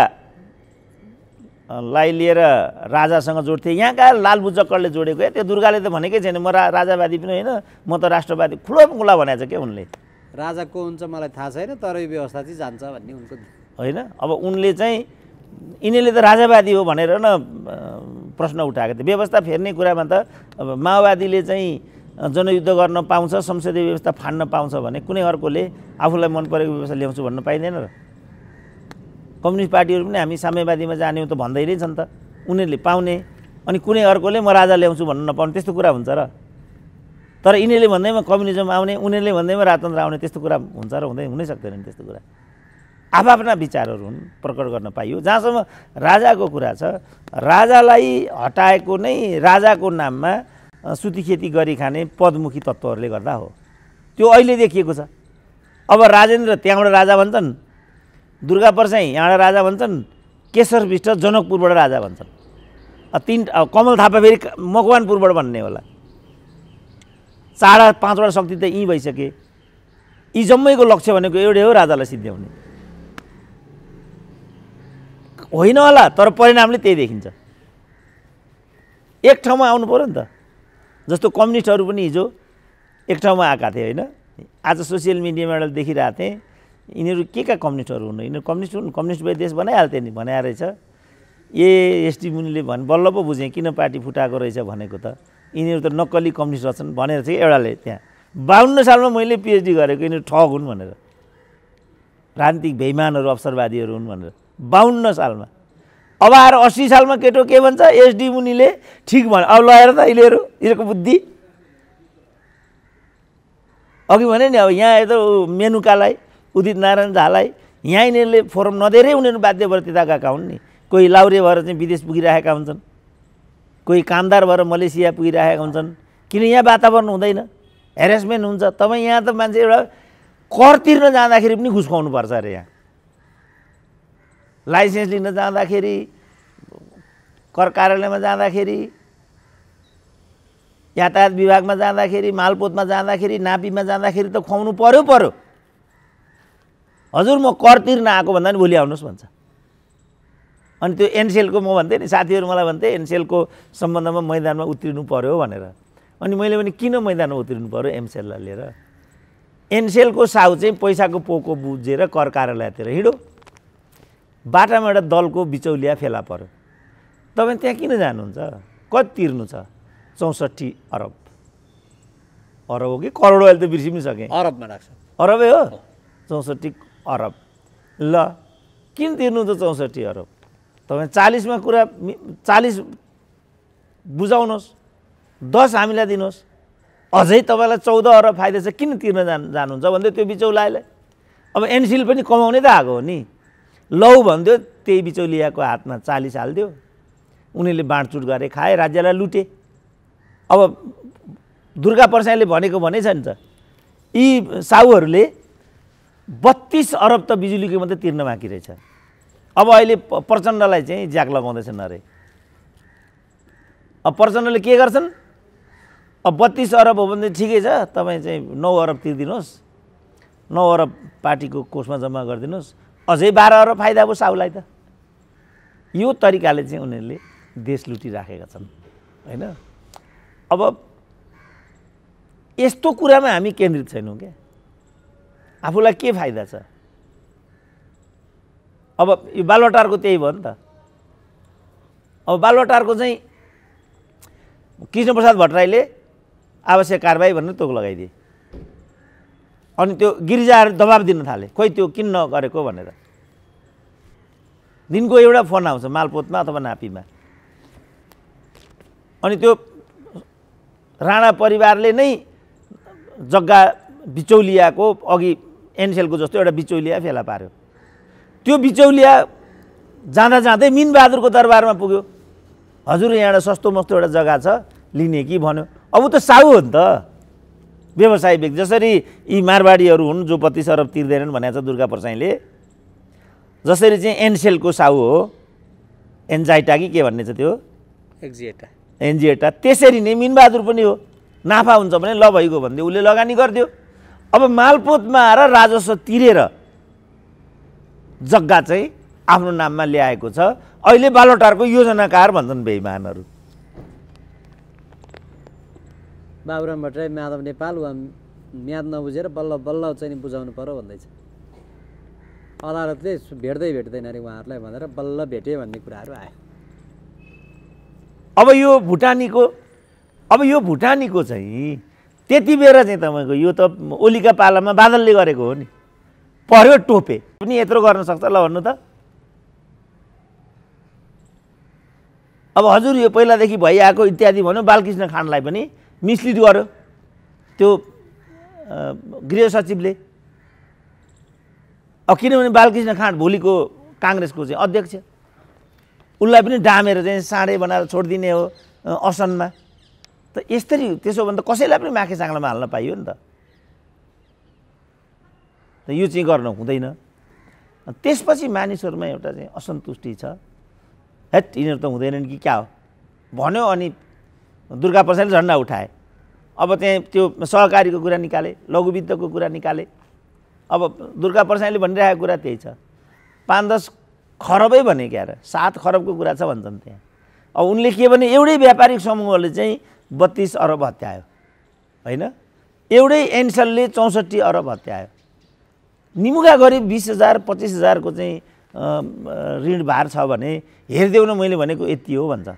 लाई लिएर राजासँग जोड्थे। यहाँ कहाँ लाल बुजक्करले जोडेको या त्यो दुर्गाले त भनेकै छैन। म रा राजावादी पनि होइन म त राष्ट्रवादी। खुलो खुला भनेको छ क्या उनले? राजा को हुन्छ मलाई थाहा छैन तर यो व्यवस्था चाहिँ जान्छ भन्ने उनको होइन? अब उनले चाहिँ यिनीहरूले त राजावादी हो भनेर न प्रश्न उठाएको थियो। व्यवस्था फेर्ने कुरामा त अब माओवादीले चाहिँ जनयुद्ध गर्न पाउँछ संसदीय व्यवस्था फान्न पाउँछ भने कुनै अर्कोले आफूलाई मन परेको व्यवस्था ल्याउँछु भन्न पाइँदैन र। कम्युनिस्ट पार्टीहरू पनि हामी साम्यवादीमा जाने त भन्दै नै छन् त। उनीहरूले पाउने अनि कुनै अर्कोले म राजा ल्याउँछु भन्नु नपाउने त्यस्तो कुरा हुन्छ र। तर यिनीहरूले भन्दैमा कम्युनिजम आउने उनीहरूले भन्दैमा राजतन्त्र आउने त्यस्तो कुरा हुन्छ र हुँदै हुनै सक्दैन त्यस्तो कुरा। आफ्ना विचारहरू हुन् प्रकट गर्न पाइयो। जहाँसम्म राजाको कुरा छ राजालाई हटाएको नै राजाको नाममा सुती खेती गरी खाने पदमुखी तत्त्वहरूले गर्दा हो। त्यो अहिले देखिएको छ। अब राजेन्द्र त्यहाँबाट राजा भन्छन् दुर्गा पर्साई यहाँबाट राजा भन्छन् केशर विष्ट जनकपुरबाट राजा भन्छन्। तिन कमल थापा फेरि मकवानपुरबाट भन्ने होला। चार पाँचवटा शक्ति त यहीँ भइसके। यी जम्मैको लक्ष्य भनेको एउटै हो राजालाई सिद्ध्याउने। होइन होला तर परिणामले त्यही देखिन्छ। एक ठाउँमा आउनु पऱ्यो नि त। जस्तो कम्युनिस्टहरू पनि हिजो एक ठाउँमा आएका थिए होइन? आज सोसियल मिडियामा देखिरहेको थिएँ। यिनीहरू के का कम्युनिस्टहरू हुनु यिनीहरू कम्युनिस्ट हुनु कम्युनिस्ट भए देश बनाइहाल्थ्यो नि बनाएर रहेछ। ए एसटी मुनिले भन् बल्ल पो बुझेँ किन पार्टी फुटाएको रहेछ भनेको त। यिनीहरू त नक्कली कम्युनिस्ट रहेछन् भनेर चाहिँ एउटाले त्यहाँ। बाहन्न सालमा मैले पिएचडी गरेको यिनीहरू ठग हुन् भनेर। राजनीतिक बेइमानहरू अवसरवादीहरू हुन् भनेर। बाहन्न सालमा। अब आएर अस्सी सालमा केटो के भन्छ? एसडी मुनिले ठिक भन्यो अब लगाएर त अहिलेहरू यिनीहरूको बुद्धि। अघि भने नि अब यहाँ यता मेनुकालाई उदित नारायण झालाई यहाँ यिनीहरूले फोरम नदिएरै उनीहरू बाध्य भएर त्यता गएका हुन् नि। कोही लाउरे भएर चाहिँ विदेश पुगिरहेका हुन्छन्। कोही कामदार भएर मलेसिया पुगिरहेका हुन्छन्। किन यहाँ वातावरण हुँदैन? हेरेसमेन्ट हुन्छ। तपाईँ यहाँ त मान्छे एउटा कर तिर्न जाँदाखेरि पनि घुस खुवाउनुपर्छ अरे यहाँ। लाइसेन्स लिन जाँदाखेरि कर कार्यालयमा जाँदाखेरि यातायात विभागमा जाँदाखेरि मालपोतमा जाँदाखेरि नापीमा जाँदाखेरि त खुवाउनु पर्यो पर्यो। हजुर म कर तिर्न आएको भन्दा पनि भोलि आउनुहोस् भन्छ। अनि त्यो एनसेलको म भन्थेँ नि साथीहरू मलाई भन्थे एनसेलको सम्बन्धमा मैदानमा उत्रिनु पर्यो भनेर। अनि मैले भने किन मैदानमा उत्रिनु पर्यो एमसेललाई लिएर? एनसेलको साउ चाहिँ पैसाको पोको बुझेर कर कार्यालयतिर हिँडो बाटामा एउटा दलको बिचौलिया फेला पर्यो। तपाईँ त्यहाँ किन जानुहुन्छ? कति तिर्नु छ? चौसठी अरब। अरब हो कि करोड अहिले त बिर्सि पनि सकेँ अरबमा राख्छ अरबै हो? चौसठी अरब। ल किन तिर्नु त चौसठी अरब? तपाईँ चालिसमा कुरा चालिस बुझाउनुहोस्। दस हामीलाई दिनुहोस्। अझै तपाईँलाई चौध अरब फाइदा छ। किन तिर्न जानु जानुहुन्छ भन्दै त्यो बिचौलालाई? अब एनसिल पनि कमाउने त आएको हो नि। लौ भनिदियो त्यही बिचौलियाको हातमा चालिस हालिदियो उनीहरूले बाँडचुट गरे खाए राज्यलाई लुटे। अब दुर्गा प्रसाईले भनेको भनेछ नि त यी साहुहरूले बत्तिस अरब त बिजुलीको मात्रै तिर्न बाँकी रहेछ। अब अहिले प्रचण्डलाई चाहिँ ज्याक लगाउँदैछन् अरे। अब प्रचण्डले के गर्छन्? अब बत्तिस अरब हो भने ठिकै छ तपाईँ चाहिँ नौ अरब तिर्दिनुहोस्। नौ अरब पार्टीको कोषमा जम्मा गरिदिनुहोस्। अझै बाह्र अरब फाइदा अब साहुलाई त। यो तरिकाले चाहिँ उनीहरूले देश लुटिराखेका छन् होइन? अब यस्तो कुरामा हामी केन्द्रित छैनौँ क्या। आफूलाई के फाइदा छ? अब यो बालुवाटारको त्यही भयो नि त। अब बालुवाटारको चाहिँ कृष्णप्रसाद भट्टराईले आवश्यक कारवाही भनेर तोक लगाइदिए। अनि त्यो गिरिजाहरू दबाब दिन थाले। खोइ त्यो किन नगरेको भनेर। दिनको एउटा फोन आउँछ मालपोतमा अथवा नापीमा। अनि त्यो राणा परिवारले नै जग्गा बिचौलियाको अघि एनसेलको जस्तो एउटा बिचौलिया फेला पार्यो। त्यो बिचौलिया जाँदा जाँदै मिनबहादुरको दरबारमा पुग्यो। हजुर यहाँ एउटा सस्तो मस्तो एउटा जग्गा छ लिने कि भन्यो। अब त साहु हो नि त। व्यवसाय व्यक्ति जसरी यी मारवाडीहरू हुन् जो बत्तिस अरब तिर्दैनन् भनेको छ दुर्गा प्रसाईले जसरी चाहिँ एनसेलको साहु हो एन्जाइटा कि के भन्ने छ त्यो? एक्जिएटा एनजिएटा। त्यसरी नै मिनबहादुर पनि हो। नाफा हुन्छ भने ल भइगयो भन्दै उसले लगानी गरिदियो। अब मालपोतमा आएर राजस्व तिरेर जग्गा चाहिँ आफ्नो नाममा ल्याएको छ। अहिले बालोटारको योजनाकार भन्छन् बेइमानहरू। बाबुराम भट्टराई माधव नेपाल वा म्याद नबुझेर बल्ल बल्ल चाहिँ नि बुझाउनु पर्यो भन्दैछ। अदालतले भेट्दै भेट्दैन अरे उहाँहरूलाई भनेर बल्ल भेटे भन्ने कुराहरू आयो। अब यो भुटानीको अब यो भुटानीको चाहिँ त्यति बेर चाहिँ तपाईँको यो त ओलीका पालामा बादलले गरेको हो नि। पर्यो टोपे। पनि यत्रो गर्न सक्छ ल भन्नु त। अब हजुर यो पहिलादेखि भइआएको इत्यादि भन्यो बालकृष्ण खानलाई पनि। मिसलिड गर्यो त्यो गृह सचिवले। अब किनभने बालकृष्ण खाँड भोलिको काङ्ग्रेसको चाहिँ अध्यक्ष। उसलाई पनि डामेर चाहिँ साँडे बनाएर छोडिदिने हो असनमा। त यसरी त्यसो भने त कसैलाई पनि माखे साङ्लामा हाल्न पाइयो नि त यो चाहिँ गर्न हुँदैन। त्यसपछि मानिसहरूमा एउटा चाहिँ असन्तुष्टि छ। हेट यिनीहरू त हुँदैनन् कि क्या हो? भन्यो अनि दुर्गा प्रसादले झन्डा उठाए। अब त्यहाँ त्यो सहकारीको कुरा निकाले लघुवित्तको कुरा निकाले। अब दुर्गा प्रसादले भनिरहेको कुरा त्यही छ। पाँच दस खरबै भने क्या र? सात खरबको कुरा छ भन्छन् त्यहाँ। अब उनले के भने एउटै व्यापारिक समूहले चाहिँ बत्तिस अरब हत्यायो। होइन? एउटै एन्सलले चौसठी अरब हत्यायो। निमुखा गरिब बिस हजार पच्चिस हजारको चाहिँ ऋण भार छ भने हेरिदेऊ न मैले भनेको यति हो भन्छ।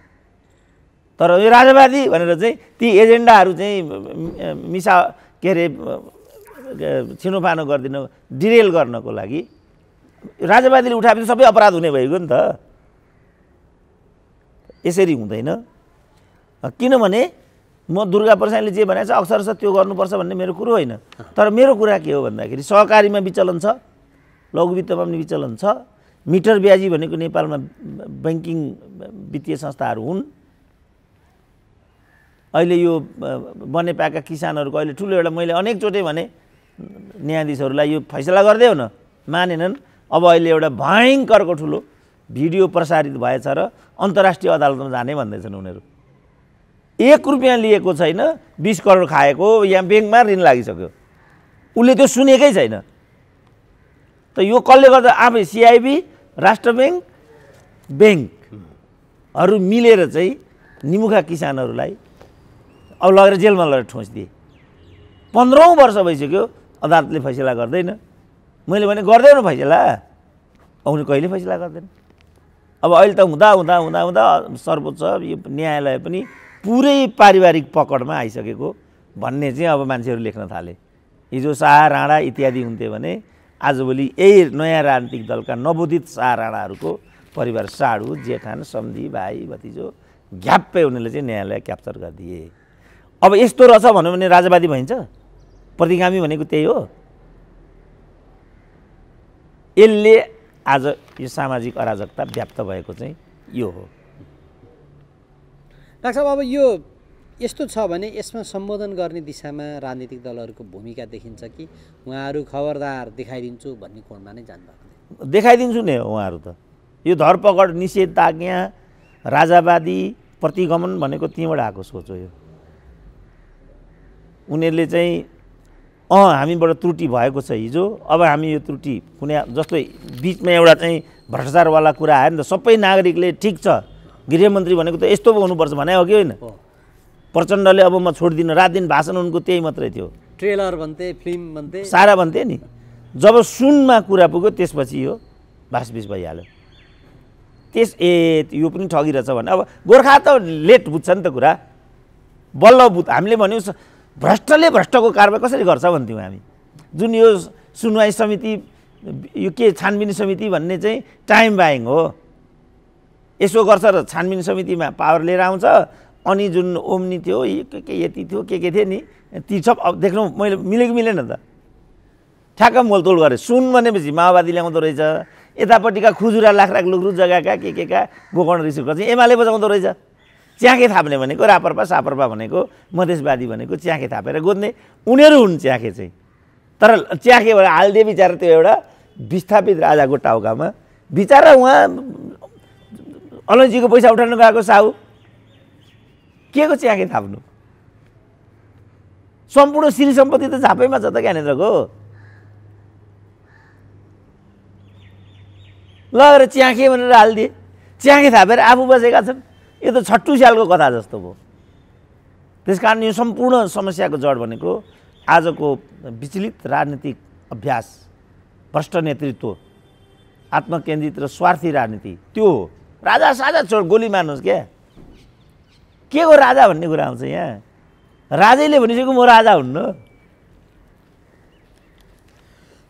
तर यो राजावादी भनेर चाहिँ ती एजेन्डाहरू चाहिँ मिसा के अरे छिनोफानो गरिदिनु डिरेल गर्नको लागि राजावादीले उठाएपछि सबै अपराध हुने भइगयो नि त। यसरी हुँदैन। किनभने म दुर्गा प्रसादले जे भनेको छ अक्षरशः त्यो गर्नुपर्छ भन्ने मेरो कुरो होइन। तर मेरो कुरा के हो भन्दाखेरि सहकारीमा विचलन छ लघुवित्तमा पनि विचलन छ मिटर ब्याजी भनेको नेपालमा ब्याङ्किङ वित्तीय संस्थाहरू हुन्। अहिले यो बनेपाका किसानहरूको अहिले ठुलो एउटा मैले अनेकचोटि भने न्यायाधीशहरूलाई यो फैसला गरिदेऊ न मानेनन्। अब अहिले एउटा भयङ्करको ठुलो भिडियो प्रसारित भएछ र अन्तर्राष्ट्रिय अदालतमा जाने भन्दैछन् उनीहरू। एक रुपियाँ लिएको छैन बिस करोड खाएको यहाँ ब्याङ्कमा ऋण लागिसक्यो। उसले त्यो सुनेकै छैन। त यो कसले गर्दा? आफै सिआइबी राष्ट्र ब्याङ्क ब्याङ्कहरू मिलेर चाहिँ निमुखा किसानहरूलाई अब लगेर जेलमा लगेर ठोसिदिए पन्ध्रौँ वर्ष भइसक्यो अदालतले फैसला गर्दैन। मैले भने गर्दैन फैसला। उनी कहिले फैसला गर्दैन? अब अहिले त हुँदा हुँदा हुँदा हुँदा सर्वोच्च यो न्यायालय पनि पुरै पारिवारिक पकडमा आइसकेको भन्ने चाहिँ अब मान्छेहरू लेख्न थाले। हिजो शाह राणा इत्यादि हुन्थे भने आजभोलि यही नयाँ राजनीतिक दलका नवोदित शाह राणाहरूको परिवार साडु जेठान सम्धि भाइ भतिजो घ्याप्पै उनीहरूले चाहिँ न्यायालय क्याप्चर गरिदिए। अब यस्तो रहेछ भन्यो भने राजावादी भइन्छ? प्रतिगामी भनेको त्यही हो। यसले आज यो सामाजिक अराजकता व्याप्त भएको चाहिँ यो हो। डाक्टर साहब अब यो यस्तो छ भने यसमा सम्बोधन गर्ने दिशामा राजनीतिक दलहरूको भूमिका देखिन्छ कि उहाँहरू खबरदार देखाइदिन्छु भन्ने कोणमा नै जानुभएको देखाइदिन्छु नि उहाँहरू त। यो धरपकड निषेधाज्ञा राजावादी प्रतिगमन भनेको त्यहीँबाट आएको सोच हो यो। उनीहरूले चाहिँ अँ हामीबाट त्रुटि भएको छ हिजो अब हामी यो त्रुटि कुनै जस्तो बिचमा एउटा चाहिँ भ्रष्टाचारवाला कुरा आयो नि त सबै नागरिकले ठिक छ। गृहमन्त्री भनेको त यस्तो पो हुनुपर्छ भने हो कि होइन? प्रचण्डले अब म छोडिदिनु रात दिन भाषण उनको त्यही मात्रै थियो। ट्रेलर भन्थे फिल्म भन्थे। सारा भन्थे नि। जब सुनमा कुरा पुग्यो त्यसपछि यो भाषबिस भइहाल्यो। त्यस ए यो पनि ठगिरहेछ भने अब गोर्खा त लेट बुझ्छ नि त कुरा। बल्ल बुझ हामीले भन्यौँ भ्रष्टले भ्रष्टको कारवाही कसरी गर्छ भन्थ्यौँ हामी? जुन यो सुनवाई समिति यो के छानबिन समिति भन्ने चाहिँ टाइम बाइङ हो। यसो गर्छ र छानबिन समितिमा पावर लिएर आउँछ। अनि जुन ओम्नी थियो के के यति थियो के के थियो नि ती सब अब देख्नु मैले मिलेको मिलेन त? ठ्याक्क मोलतोल गरेँ। सुन भनेपछि माओवादी ल्याउँदो रहेछ। यतापट्टिका खुजुरा लाख लाख लुक्रु जग्गाका के केका गोकर्ण रिसुका चाहिँ एमाले बजाउँदो रहेछ। च्याखे थाप्ने भनेको रापरपा सापरपा भनेको मधेसवादी भनेको च्याखे थापेर गोद्ने उनीहरू हुन् च्याखे चाहिँ। तर च्याखेबाट हालिदिए बिचरा त्यो एउटा विस्थापित राजाको टाउकामा। बिचरा उहाँ अलैँचीको पैसा उठाउनु गएको साहु। के को च्याखे थाप्नु? सम्पूर्ण श्री सम्पत्ति त झापैमा छ त ज्ञानेन्द्रको। लगेर च्याखे भनेर हालिदिए। च्याखे थापेर आफू बसेका छन्। यो त छट्टु स्यालको कथा जस्तो भयो। त्यस कारण यो सम्पूर्ण समस्याको जड भनेको आजको विचलित राजनीतिक अभ्यास भ्रष्ट नेतृत्व आत्मकेन्द्रित र स्वार्थी राजनीति त्यो हो। राजा साजा छोड गोली मार्नुहोस् क्या। के को राजा भन्ने कुरा आउँछ यहाँ? राजैले भनिसक्यो म राजा हुन्न।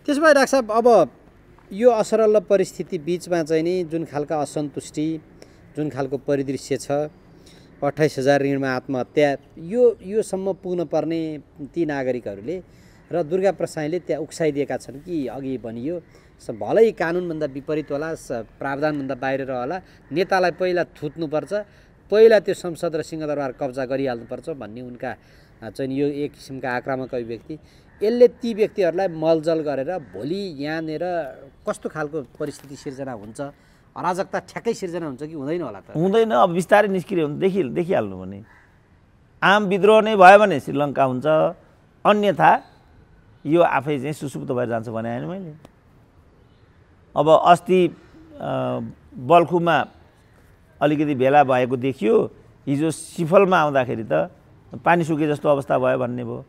त्यसो भए डाक्टर साहब अब यो असरल परिस्थिति बिचमा चाहिँ नि जुन खालका असन्तुष्टि जुन खालको परिदृश्य छ अठाइस हजार ऋणमा आत्महत्या यो योसम्म पुग्न पर्ने ती नागरिकहरूले र दुर्गा प्रसाईले त्यहाँ उक्साइदिएका छन् कि अघि भनियो भलै कानुनभन्दा विपरीत होला प्रावधानभन्दा बाहिर होला। नेतालाई पहिला थुत्नुपर्छ पहिला त्यो संसद र सिंहदरबार कब्जा गरिहाल्नुपर्छ भन्ने उनका चाहिँ यो एक किसिमका आक्रामक अभिव्यक्ति। यसले ती व्यक्तिहरूलाई मलजल गरेर भोलि यहाँनिर कस्तो खालको परिस्थिति सिर्जना हुन्छ अराजकता ठ्याक्कै सिर्जना हुन्छ कि हुँदैन होला त। हुँदैन अब बिस्तारै निस्किने हुन्छ देखि देखिहाल्नु भने। आम विद्रोह नै भयो भने श्रीलङ्का हुन्छ। अन्यथा यो आफै चाहिँ सुसुप्त भएर जान्छ भने होइन मैले। अब अस्ति बल्खुमा अलिकति भेला भएको देखियो। हिजो सिफलमा आउँदाखेरि त पानी सुके जस्तो अवस्था भयो भन्ने भयो।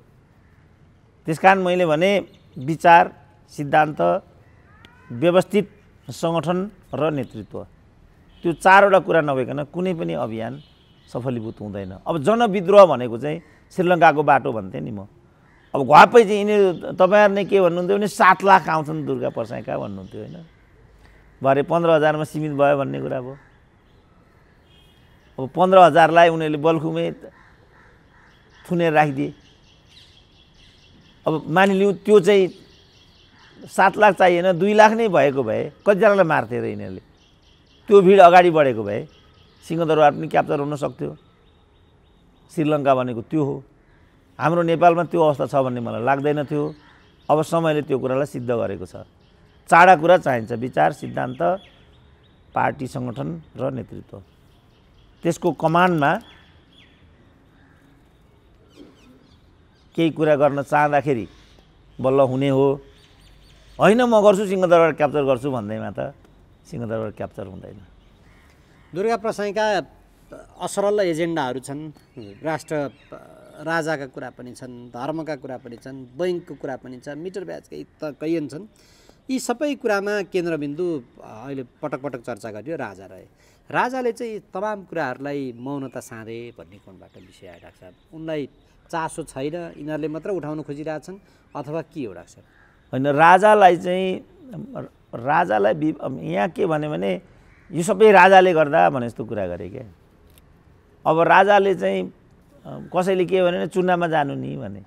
त्यस कारण मैले भने विचार सिद्धान्त व्यवस्थित सङ्गठन र नेतृत्व। त्यो चारवटा कुरा नभइकन कुनै पनि अभियान सफलीभूत हुँदैन। अब जनविद्रोह भनेको चाहिँ श्रीलङ्काको बाटो भन्थेँ नि म। अब घापै चाहिँ यिनीहरू तपाईँहरू नै के भन्नुहुन्थ्यो भने सात लाख आउँछन् दुर्गा पर्साईका भन्नुहुन्थ्यो होइन। भरे पन्ध्र हजारमा सीमित भयो भन्ने कुरा भयो। अब पन्ध्र हजारलाई उनीहरूले बल्खुमै थुनेर राखिदिए। अब मानिलिउँ त्यो चाहिँ सात लाख चाहिएन दुई लाख नै भएको भए कतिजनालाई मार्थे र यिनीहरूले? त्यो भिड अगाडि बढेको भए सिंहदरबार पनि क्याप्चर हुन सक्थ्यो। श्रीलङ्का भनेको त्यो हो। हाम्रो नेपालमा त्यो अवस्था छ भन्ने मलाई लाग्दैन थियो। अब समयले त्यो कुरालाई सिद्ध गरेको छ। चाँडा कुरा चाहिन्छ विचार सिद्धान्त पार्टी सङ्गठन र नेतृत्व। त्यसको कमान्डमा केही कुरा गर्न चाहँदाखेरि बल्ल हुने हो। होइन म गर्छु सिंहदरबार क्याप्चर गर्छु भन्दैमा त सिंहदरबार क्याप्चर हुँदैन। दुर्गा प्रसाईका असरल एजेन्डाहरू छन् राष्ट्र राजाका कुरा पनि छन् धर्मका कुरा पनि छन् बैङ्कको कुरा पनि छ मिटर ब्याजकै त कैयन छन्। यी सबै कुरामा केन्द्रबिन्दु अहिले पटक पटक चर्चा गरियो राजा रहे राजाले चाहिँ तमाम कुराहरूलाई मौनता साँधे भन्ने कोणबाट विषय आइरहेको छ? उनलाई चासो छैन यिनीहरूले मात्र उठाउन खोजिरहेछन् अथवा के हो डाक्टर होइन राजालाई चाहिँ राजालाई वि यहाँ के भन्यो भने यो सबै राजाले गर्दा भने जस्तो कुरा गरे क्या अब राजाले चाहिँ कसैले के भन्यो भने चुनावमा जानु नि भने।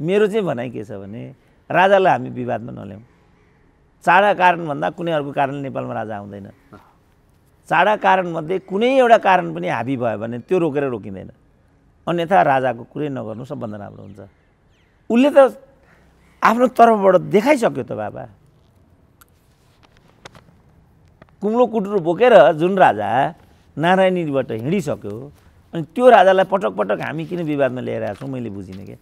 मेरो चाहिँ भनाइ के छ भने राजालाई हामी विवादमा नल्याउँ। चाडा कारणभन्दा कुनै अर्को कारणले नेपालमा राजा आउँदैन। चाडा कारणमध्ये कुनै एउटा कारण पनि हाबी भयो भने त्यो रोकेर रोकिँदैन। अन्यथा राजाको कुरै नगर्नु सबभन्दा राम्रो हुन्छ। उसले त आफ्नो तर्फबाट देखाइसक्यो त बाबा। कुम्लो कुटुरो बोकेर जुन राजा नारायणीबाट हिँडिसक्यो अनि त्यो राजालाई पटक पटक हामी किन विवादमा ल्याएर आएको छौँ मैले बुझिनँ क्या।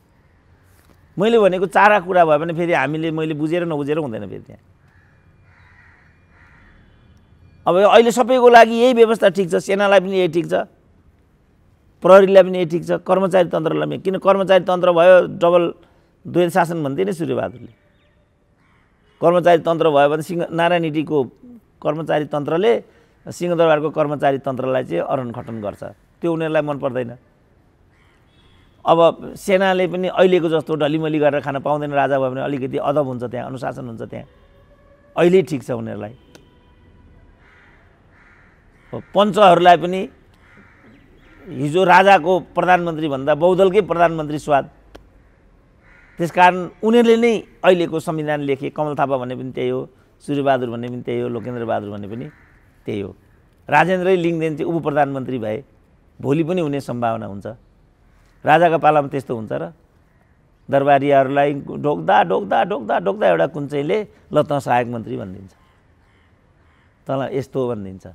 मैले भनेको चारा कुरा भयो भने फेरि हामीले मैले बुझेर नबुझेर हुँदैन फेरि त्यहाँ। अब अहिले सबैको लागि यही व्यवस्था ठिक छ सेनालाई पनि यही ठिक छ प्रहरीलाई पनि यही ठिक छ कर्मचारी तन्त्रलाई पनि किन कर्मचारी तन्त्र भयो डबल द्वैत शासन भन्थे नि सूर्यबहादुरले। कर्मचारी तन्त्र भयो भने सिंह नारायणीको कर्मचारी तन्त्रले सिंहदरबारको कर्मचारी तन्त्रलाई चाहिँ अरन खटन गर्छ। त्यो उनीहरूलाई मन पर्दैन। अब सेनाले पनि अहिलेको जस्तो ढलिमली गरेर खान पाउँदैन राजा भयो भने अलिकति अदब हुन्छ त्यहाँ अनुशासन हुन्छ त्यहाँ। अहिले ठिक छ उनीहरूलाई। पञ्चहरूलाई पनि हिजो राजाको प्रधानमन्त्रीभन्दा बहुदलकै प्रधानमन्त्री स्वाद त्यसकारण उनीहरूले नै अहिलेको संविधान लेखे कमल थापा भन्ने पनि त्यही हो सूर्यबहादुर भन्ने पनि त्यही हो लोकेन्द्र बहादुर भन्ने पनि त्यही हो। राजेन्द्रै लिङ्गदेन चाहिँ उप प्रधानमन्त्री भए भोलि पनि हुने सम्भावना हुन्छ। राजाको पालामा त्यस्तो हुन्छ र। दरबारीहरूलाई ढोक्दा ढोक्दा ढोक्दा ढोक्दा एउटा कुन ल त सहायक मन्त्री भनिदिन्छ। तँलाई यस्तो भनिदिन्छ।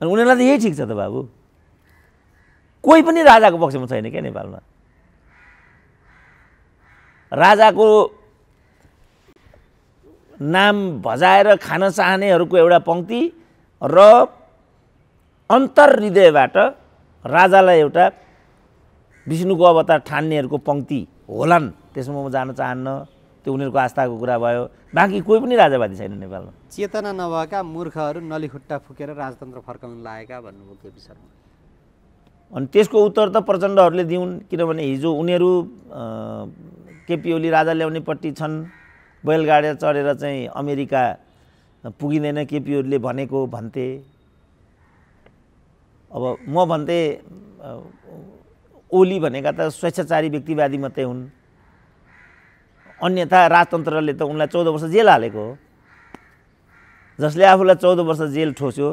अनि उनीहरूलाई त यही ठिक छ त बाबु। कोही पनि राजाको पक्षमा छैन क्या नेपालमा। राजाको नाम भजाएर खान चाहनेहरूको एउटा पङ्क्ति र अन्तर हृदयबाट राजालाई एउटा विष्णुको अवतार ठान्नेहरूको पङ्क्ति होलान्। त्यसमा म जान चाहन्न। त्यो उनीहरूको आस्थाको कुरा भयो। बाँकी कोही पनि राजावादी छैन नेपालमा। चेतना नभएका मूर्खहरू नलीखुट्टा फुकेर राजतन्त्र फर्काउन लागेका भन्नुभयो केपी शर्मा अनि त्यसको उत्तर त प्रचण्डहरूले दिउन्। किनभने हिजो उनीहरू केपी ओली राजा ल्याउनेपट्टि छन्। बैलगाडी चढेर चाहिँ अमेरिका पुगिँदैन केपी ओलीले भनेको भन्थे। अब म भन्थे ओली भनेका त स्वेच्छाचारी व्यक्तिवादी मात्रै हुन्। अन्यथा राजतन्त्रले त उनलाई चौध वर्ष जेल हालेको हो। जसले आफूलाई चौध वर्ष जेल ठोस्यो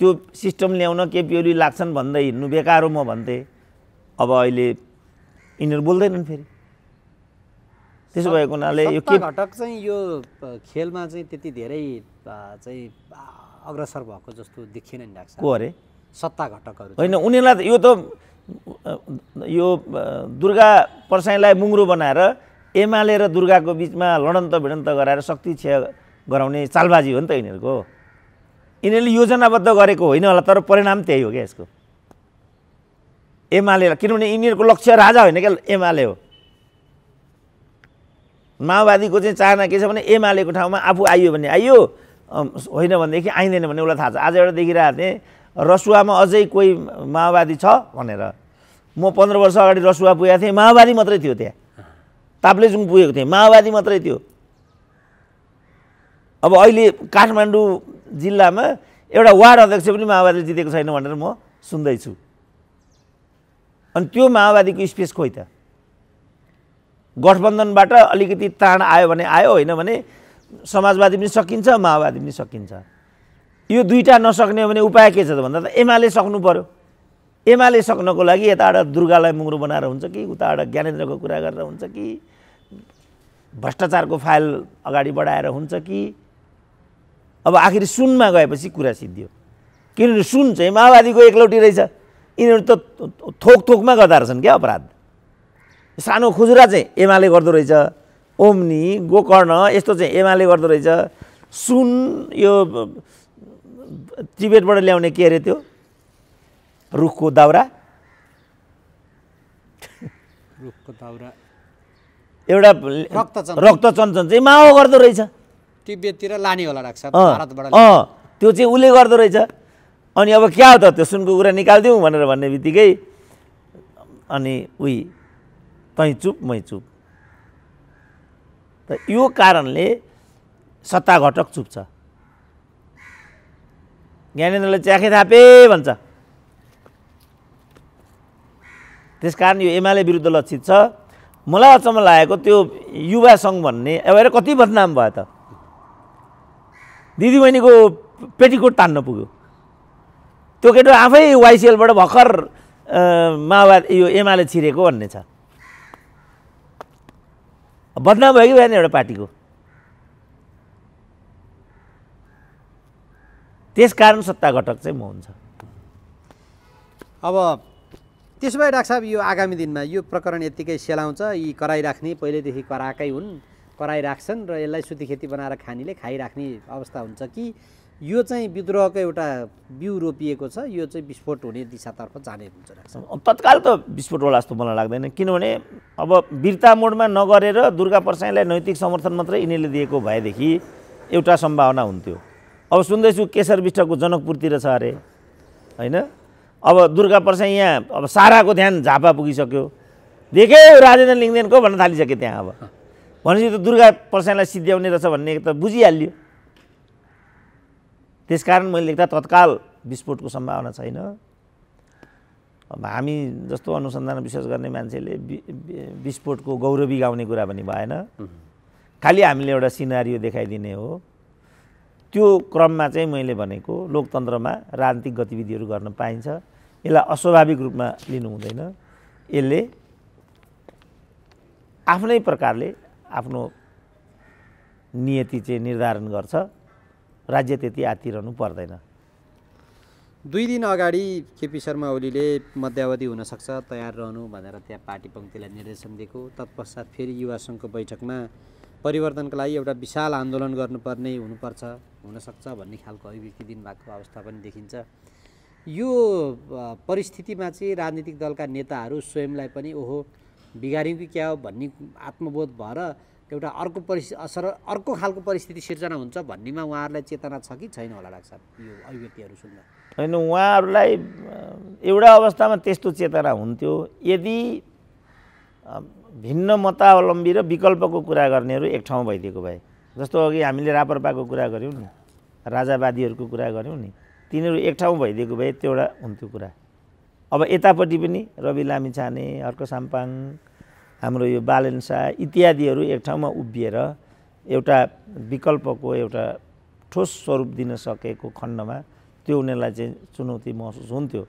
त्यो सिस्टम ल्याउन केपी ओली लाग्छन् भन्दै हिँड्नु बेकार हो म भन्थेँ। अब अहिले यिनीहरू बोल्दैनन् फेरि। त्यसो भएको हुनाले यो के घटक चाहिँ यो खेलमा चाहिँ त्यति धेरै चाहिँ अग्रसर भएको जस्तो देखिएन नि डाक्टर को अरे? सत्ता घटकहरू होइन उनीहरूलाई यो त यो दुर्गा पर्साईलाई मुङ्रो बनाएर एमाले र दुर्गाको बिचमा लडन्त भिडन्त गराएर शक्ति क्षय गराउने चालबाजी हो नि त यिनीहरूको। यिनीहरूले योजनाबद्ध गरेको होइन होला तर परिणाम त्यही हो क्या यसको। एमाले किनभने यिनीहरूको लक्ष्य राजा होइन क्या एमाले हो। माओवादीको चाहिँ चाहना के छ भने एमालेको ठाउँमा आफू आइयो भने आइयो। होइन भनेदेखि आइँदैन भने उसलाई थाहा छ। आज एउटा देखिरहेको थिएँ रसुवामा अझै कोही माओवादी छ भनेर। म पन्ध्र वर्ष अगाडि रसुवा पुगेको थिएँ माओवादी मात्रै थियो त्यहाँ। ताप्लेजुङ पुगेको थिएँ माओवादी मात्रै थियो। अब अहिले काठमाडौँ जिल्लामा एउटा वार्ड अध्यक्ष पनि माओवादीले जितेको छैन भनेर म सुन्दैछु। अनि त्यो माओवादीको स्पेस खोइ त? गठबन्धनबाट अलिकति त्राण आयो भने आयो होइन भने समाजवादी पनि सकिन्छ माओवादी पनि सकिन्छ। यो दुईवटा नसक्ने हो भने उपाय के छ त भन्दा त एमाले सक्नु पऱ्यो एमाले सक्नको लागि यताबाट दुर्गालाई मुङ्रो बनाएर हुन्छ कि उताबाट ज्ञानेन्द्रको कुरा गरेर हुन्छ कि भ्रष्टाचारको फाइल अगाडि बढाएर हुन्छ कि। अब आखिर सुनमा गएपछि कुरा सिद्धियो। किनभने सुन चाहिँ माओवादीको एकलौटी रहेछ। यिनीहरू त थोक थोकमा गर्दा रहेछन् क्या अपराध। सानो खुजुरा चाहिँ एमाले गर्दो रहेछ। ओम्नी गोकर्ण यस्तो चाहिँ एमाले गर्दो रहेछ। सुन यो तिबेटबाट ल्याउने के अरे त्यो? रुखको दाउरा। रुखको दाउरा। एउटा रक्तचन्दन। चाहिँ माओ गर्दो रहेछ। तिब्बततिर लाने होला राख्छ त्यो चाहिँ उसले गर्दो रहेछ। अनि अब क्या हो त त्यो सुनको कुरा निकालिदिउँ भनेर भन्ने बित्तिकै अनि उही तैँ चुप मै चुप। त यो कारणले सत्ता घटक चुप्छ ज्ञानेन्द्रले च्याखे थापे भन्छ। त्यस कारण यो एमाले विरुद्ध लक्षित छ। मलाई अचम्म लागेको त्यो युवा सङ्घ भन्ने हेर कति बदनाम भयो त। दिदीबहिनीको पेटिकोट तान्न पुग्यो। त्यो केटो आफै वाइसिएलबाट भर्खर माओवादी यो एमाले छिरेको भन्ने छ। बदनाम भयो कि भएन एउटा पार्टीको? त्यस कारण सत्ता घटक चाहिँ म हुन्छ। अब त्यसो भए डाक्टर साहब यो आगामी दिनमा यो प्रकरण यत्तिकै सेलाउँछ यी कराइराख्ने पहिल्यैदेखि कराएकै हुन् कराइराख्छन् र यसलाई सुती खेती बनाएर खानेले खाइराख्ने अवस्था हुन्छ कि यो चाहिँ विद्रोहको एउटा बिउ रोपिएको छ यो चाहिँ विस्फोट हुने दिशातर्फ जाने हुन्छ तत्काल त विस्फोट होला जस्तो मलाई लाग्दैन किनभने अब वीरता मोडमा नगरेर दुर्गा प्रसाईलाई नैतिक समर्थन मात्रै यिनीहरूले दिएको भएदेखि एउटा सम्भावना हुन्थ्यो। अब सुन्दैछु केशर विष्टको जनकपुरतिर छ अरे होइन? अब दुर्गा प्रसाई यहाँ अब साराको ध्यान झापा पुगिसक्यो। देख्यो राजेन्द्र लिङ्गदेनको भन्न थालिसक्यो त्यहाँ अब। भनेपछि त दुर्गा प्रसाईलाई सिद्ध्याउने रहेछ भन्ने त बुझिहालियो। त्यसकारण मैले लेख्दा तत्काल विस्फोटको सम्भावना छैन। अब हामी जस्तो अनुसन्धान विशेष गर्ने मान्छेले विस्फोटको गौरवी गाउने कुरा पनि भएन। खालि हामीले एउटा सिनारियो देखाइदिने हो। त्यो क्रममा चाहिँ मैले भनेको लोकतन्त्रमा राजनीतिक गतिविधिहरू गर्न पाइन्छ। यसलाई अस्वाभाविक रूपमा लिनु हुँदैन। यसले आफ्नै प्रकारले आफ्नो नियति चाहिँ निर्धारण गर्छ। राज्य त्यति आत्तिरहनु पर्दैन। दुई दिन अगाडि केपी शर्मा ओलीले मध्यावधि हुनसक्छ तयार रहनु भनेर त्यहाँ पार्टी पङ्क्तिलाई निर्देशन दिएको। तत्पश्चात फेरि युवा सङ्घको बैठकमा परिवर्तनको लागि एउटा विशाल आन्दोलन गर्नुपर्ने हुनुपर्छ हुनसक्छ भन्ने खालको अभिव्यक्ति दिनुभएको अवस्था पनि देखिन्छ। यो परिस्थितिमा चाहिँ राजनीतिक दलका नेताहरू स्वयंलाई पनि ओहो बिगार्यौँ कि क्या हो? भन्ने आत्मबोध भएर एउटा अर्को परिस्थिति असर अर्को खालको परिस्थिति सिर्जना हुन्छ भन्नेमा उहाँहरूलाई चेतना छ कि छैन होला लाग्छ यो अभिव्यक्तिहरू सुन्दा होइन उहाँहरूलाई एउटा अवस्थामा त्यस्तो चेतना हुन्थ्यो। यदि भिन्न मतावलम्बी र विकल्पको कुरा गर्नेहरू एक ठाउँ भइदिएको भए जस्तो अघि हामीले रापरपाको कुरा गऱ्यौँ नि राजावादीहरूको कुरा गऱ्यौँ नि तिनीहरू एक ठाउँ भइदिएको भए त्यो एउटा हुन्थ्यो कुरा। अब यतापट्टि पनि रवि लामिछाने हर्क साम्पाङ हाम्रो यो बालेन शाह इत्यादिहरू एक ठाउँमा उभिएर एउटा विकल्पको एउटा ठोस स्वरूप दिन सकेको खण्डमा त्यो उनीहरूलाई चाहिँ चुनौती महसुस हुन्थ्यो।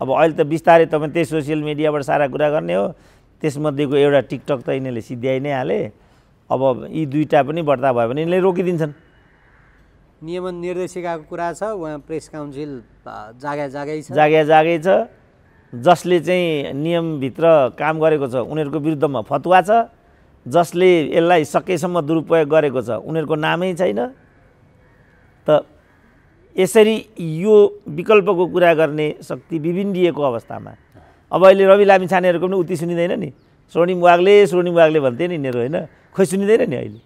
अब अहिले त बिस्तारै तपाईँ त्यही सोसियल मिडियाबाट सारा कुरा गर्ने हो त्यसमध्येको एउटा टिकटक त यिनीहरूले सिद्ध्याइ नै हाले अब यी दुईवटा पनि बढ्ता भयो भने यिनीहरूले रोकिदिन्छन्। नियमन निर्देशिकाको कुरा छ उहाँ प्रेस काउन्सिल अ, जागा जागै छ। जागे जागै छ। जसले चाहिँ नियमभित्र काम गरेको छ उनीहरूको विरुद्धमा फतुवा छ। जसले यसलाई सकेसम्म दुरुपयोग गरेको छ उनीहरूको नामै छैन। त यसरी यो विकल्पको कुरा गर्ने शक्ति विभिन्डिएको अवस्थामा। अब अहिले रवि लामी छानेहरूको पनि उति सुनिँदैन नि। स्वर्णिम वागले स्वर्णिम वागले भन्थे नि यिनीहरू होइन? खोइ सुनिँदैन नि अहिले।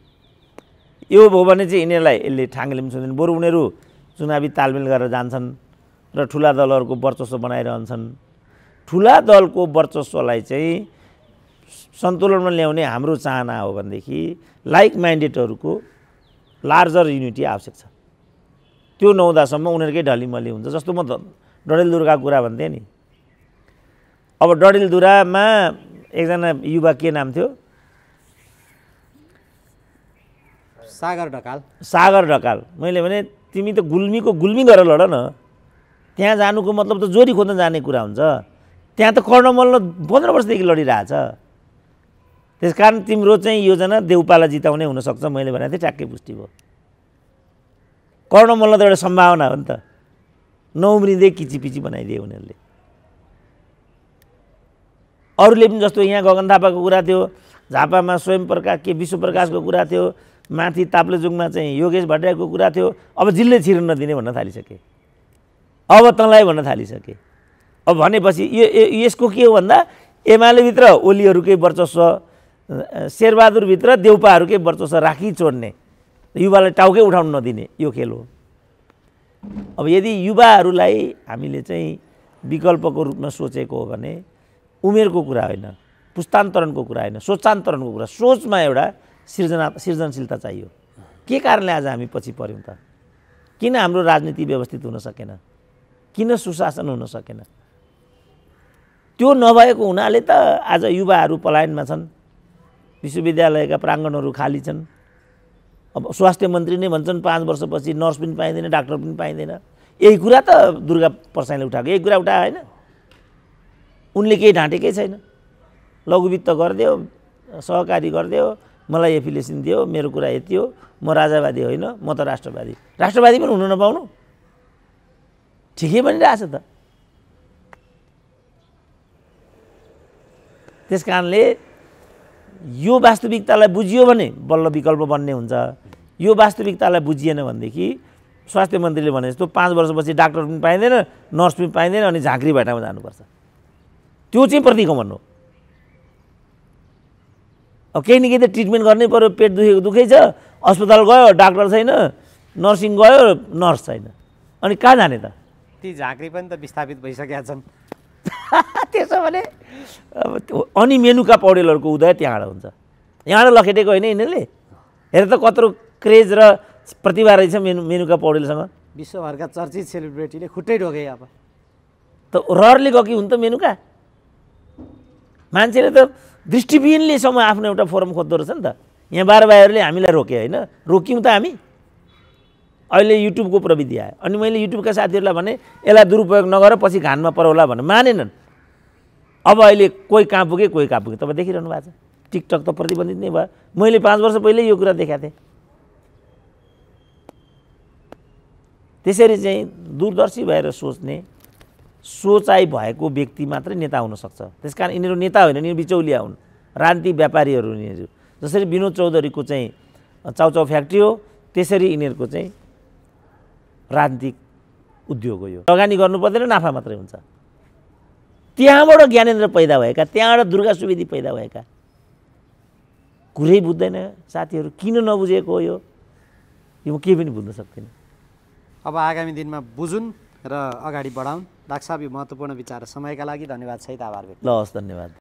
यो भयो भने चाहिँ यिनीहरूलाई यसले ठाङ्गले पनि सुन्दैन। बरु उनीहरू चुनावी तालमेल गरेर जान्छन् र ठुला दलहरूको वर्चस्व बनाइरहन्छन्। ठुला दलको वर्चस्वलाई चाहिँ सन्तुलनमा ल्याउने हाम्रो चाहना हो भनेदेखि लाइक माइन्डेडहरूको लार्जर युनिटी आवश्यक छ। त्यो नहुँदासम्म उनीहरूकै ढलिमली हुन्छ जस्तो म डडेलधुराको कुरा भन्थेँ नि। अब डडेलधुरामा एकजना युवा के नाम थियो? सागर ढकाल। सागर ढकाल। मैले भने तिमी त गुल्मीको गुल्मी गरेर लड न। त्यहाँ जानुको मतलब त जोरी खोज्न जाने कुरा हुन्छ। त्यहाँ त कर्णमल्ल पन्ध्र वर्षदेखि लडिरहेछ। त्यस कारण तिम्रो चाहिँ योजना देउपाला जिताउने हुनसक्छ मैले भनेको थिएँ ट्याक्कै पुष्टि भयो। कर्णमल्ल त एउटा सम्भावना हो नि त। नउम्रिँदै किचिपिची बनाइदियो उनीहरूले। अरूले पनि जस्तो यहाँ गगन थापाको कुरा थियो झापामा स्वयं प्रकाश के विश्व प्रकाशको कुरा थियो माथि ताप्लेजुङमा चाहिँ योगेश भट्टराईको कुरा थियो। अब जिल्लै छिर्न नदिने भन्न थालिसके। अब तँलाई भन्न थालिसके। अब भनेपछि यो यसको के हो भन्दा एमालेभित्र ओलीहरूकै वर्चस्व शेरबहादुरभित्र देउपाहरूकै वर्चस्व राखी छोड्ने युवालाई टाउकै उठाउन नदिने यो खेल हो। अब यदि युवाहरूलाई हामीले चाहिँ विकल्पको रूपमा सोचेको हो भने उमेरको कुरा होइन पुस्तान्तरणको कुरा होइन सोचान्तरणको कुरा सोचमा एउटा सृजना सृजनशीलता चाहियो। के कारणले आज हामी पछि पऱ्यौँ त? किन हाम्रो राजनीति व्यवस्थित हुन सकेन? किन सुशासन हुन सकेन? त्यो नभएको हुनाले त आज युवाहरू पलायनमा छन् विश्वविद्यालयका प्राङ्गणहरू खाली छन्। अब स्वास्थ्य मन्त्री नै भन्छन् पाँच वर्षपछि नर्स पनि पाइँदैन डाक्टर पनि पाइँदैन। यही कुरा त दुर्गा प्रसाईले उठाएको यही कुरा उठायो होइन। उनले केही ढाँटेकै छैन। लघुवित्त गरिदियो सहकारी गरिदियो मलाई एफिलिएसन दियो मेरो कुरा यति हो म राजावादी होइन म त राष्ट्रवादी। राष्ट्रवादी पनि हुन नपाउनु। ठिकै बनिरहेछ त। त्यस कारणले यो वास्तविकतालाई बुझियो भने बल्ल विकल्प बन्ने हुन्छ। यो वास्तविकतालाई बुझिएन भनेदेखि स्वास्थ्य मन्त्रीले भने जस्तो पाँच वर्षपछि डाक्टर पनि पाइँदैन नर्स पनि पाइँदैन अनि झाँक्री भेटामा जानुपर्छ। त्यो चाहिँ प्रतिगमन हो। अब केही न केही त ट्रिटमेन्ट गर्नै पऱ्यो पेट दुखेको दुखै छ अस्पताल गयो डाक्टर छैन नर्सिङ गयो नर्स छैन। अनि कहाँ जाने त? ती झाँक्री पनि त विस्थापित भइसकेका छन्। त्यसो भने अब अनि मेनुका पौडेलहरूको उदय त्यहाँबाट हुन्छ। यहाँबाट लखेटेको होइन यिनीहरूले? हेर त कत्रो क्रेज र प्रतिभा रहेछ मेनु मेनुका पौडेलसँग। विश्वभरका चर्चित सेलिब्रेटीले खुट्टै ढोके अब। त रहरले गयो कि हुन् त मेनुका? मान्छेले त दृष्टिविहीनले समय आफ्नो एउटा फोरम खोज्दो रहेछ नि त। यहाँ बाह्र भाइहरूले हामीलाई रोके होइन। रोक्यौँ त हामी। अहिले युट्युबको प्रविधि आयो। अनि मैले युट्युबका साथीहरूलाई भने यसलाई दुरुपयोग नगर पछि घानमा परौला भने मानेनन्। अब अहिले कोही कहाँ पुगे कोही कहाँ पुगे। तपाईँ देखिरहनु भएको छ। टिकटक त प्रतिबन्धित नै भयो। मैले पाँच वर्ष पहिल्यै यो कुरा देखाएको थिएँ। त्यसरी चाहिँ दूरदर्शी भएर सोच्ने सोचाइ भएको व्यक्ति मात्रै नेता हुनसक्छ त्यस कारण यिनीहरू नेता होइन यिनीहरू बिचौलिया हुन्। राजनीतिक व्यापारीहरू यिनीहरू। जसरी विनोद चौधरीको चाहिँ चाउचाउ फ्याक्ट्री हो त्यसरी यिनीहरूको चाहिँ राजनीतिक उद्योग हो यो। लगानी गर्नु पर्दैन नाफा मात्रै हुन्छ। त्यहाँबाट ज्ञानेन्द्र पैदा भएका त्यहाँबाट दुर्गा सुवेदी पैदा भएका। कुरै बुझ्दैन साथीहरू किन नबुझेको हो यो? यो म केही पनि बुझ्न सक्दिनँ। अब आगामी दिनमा बुझुन् र अगाडि बढाउन्। डाक्टर साहब यो महत्त्वपूर्ण विचार समयका लागि धन्यवाद सहित आभार व्यक्त ल हस् धन्यवाद।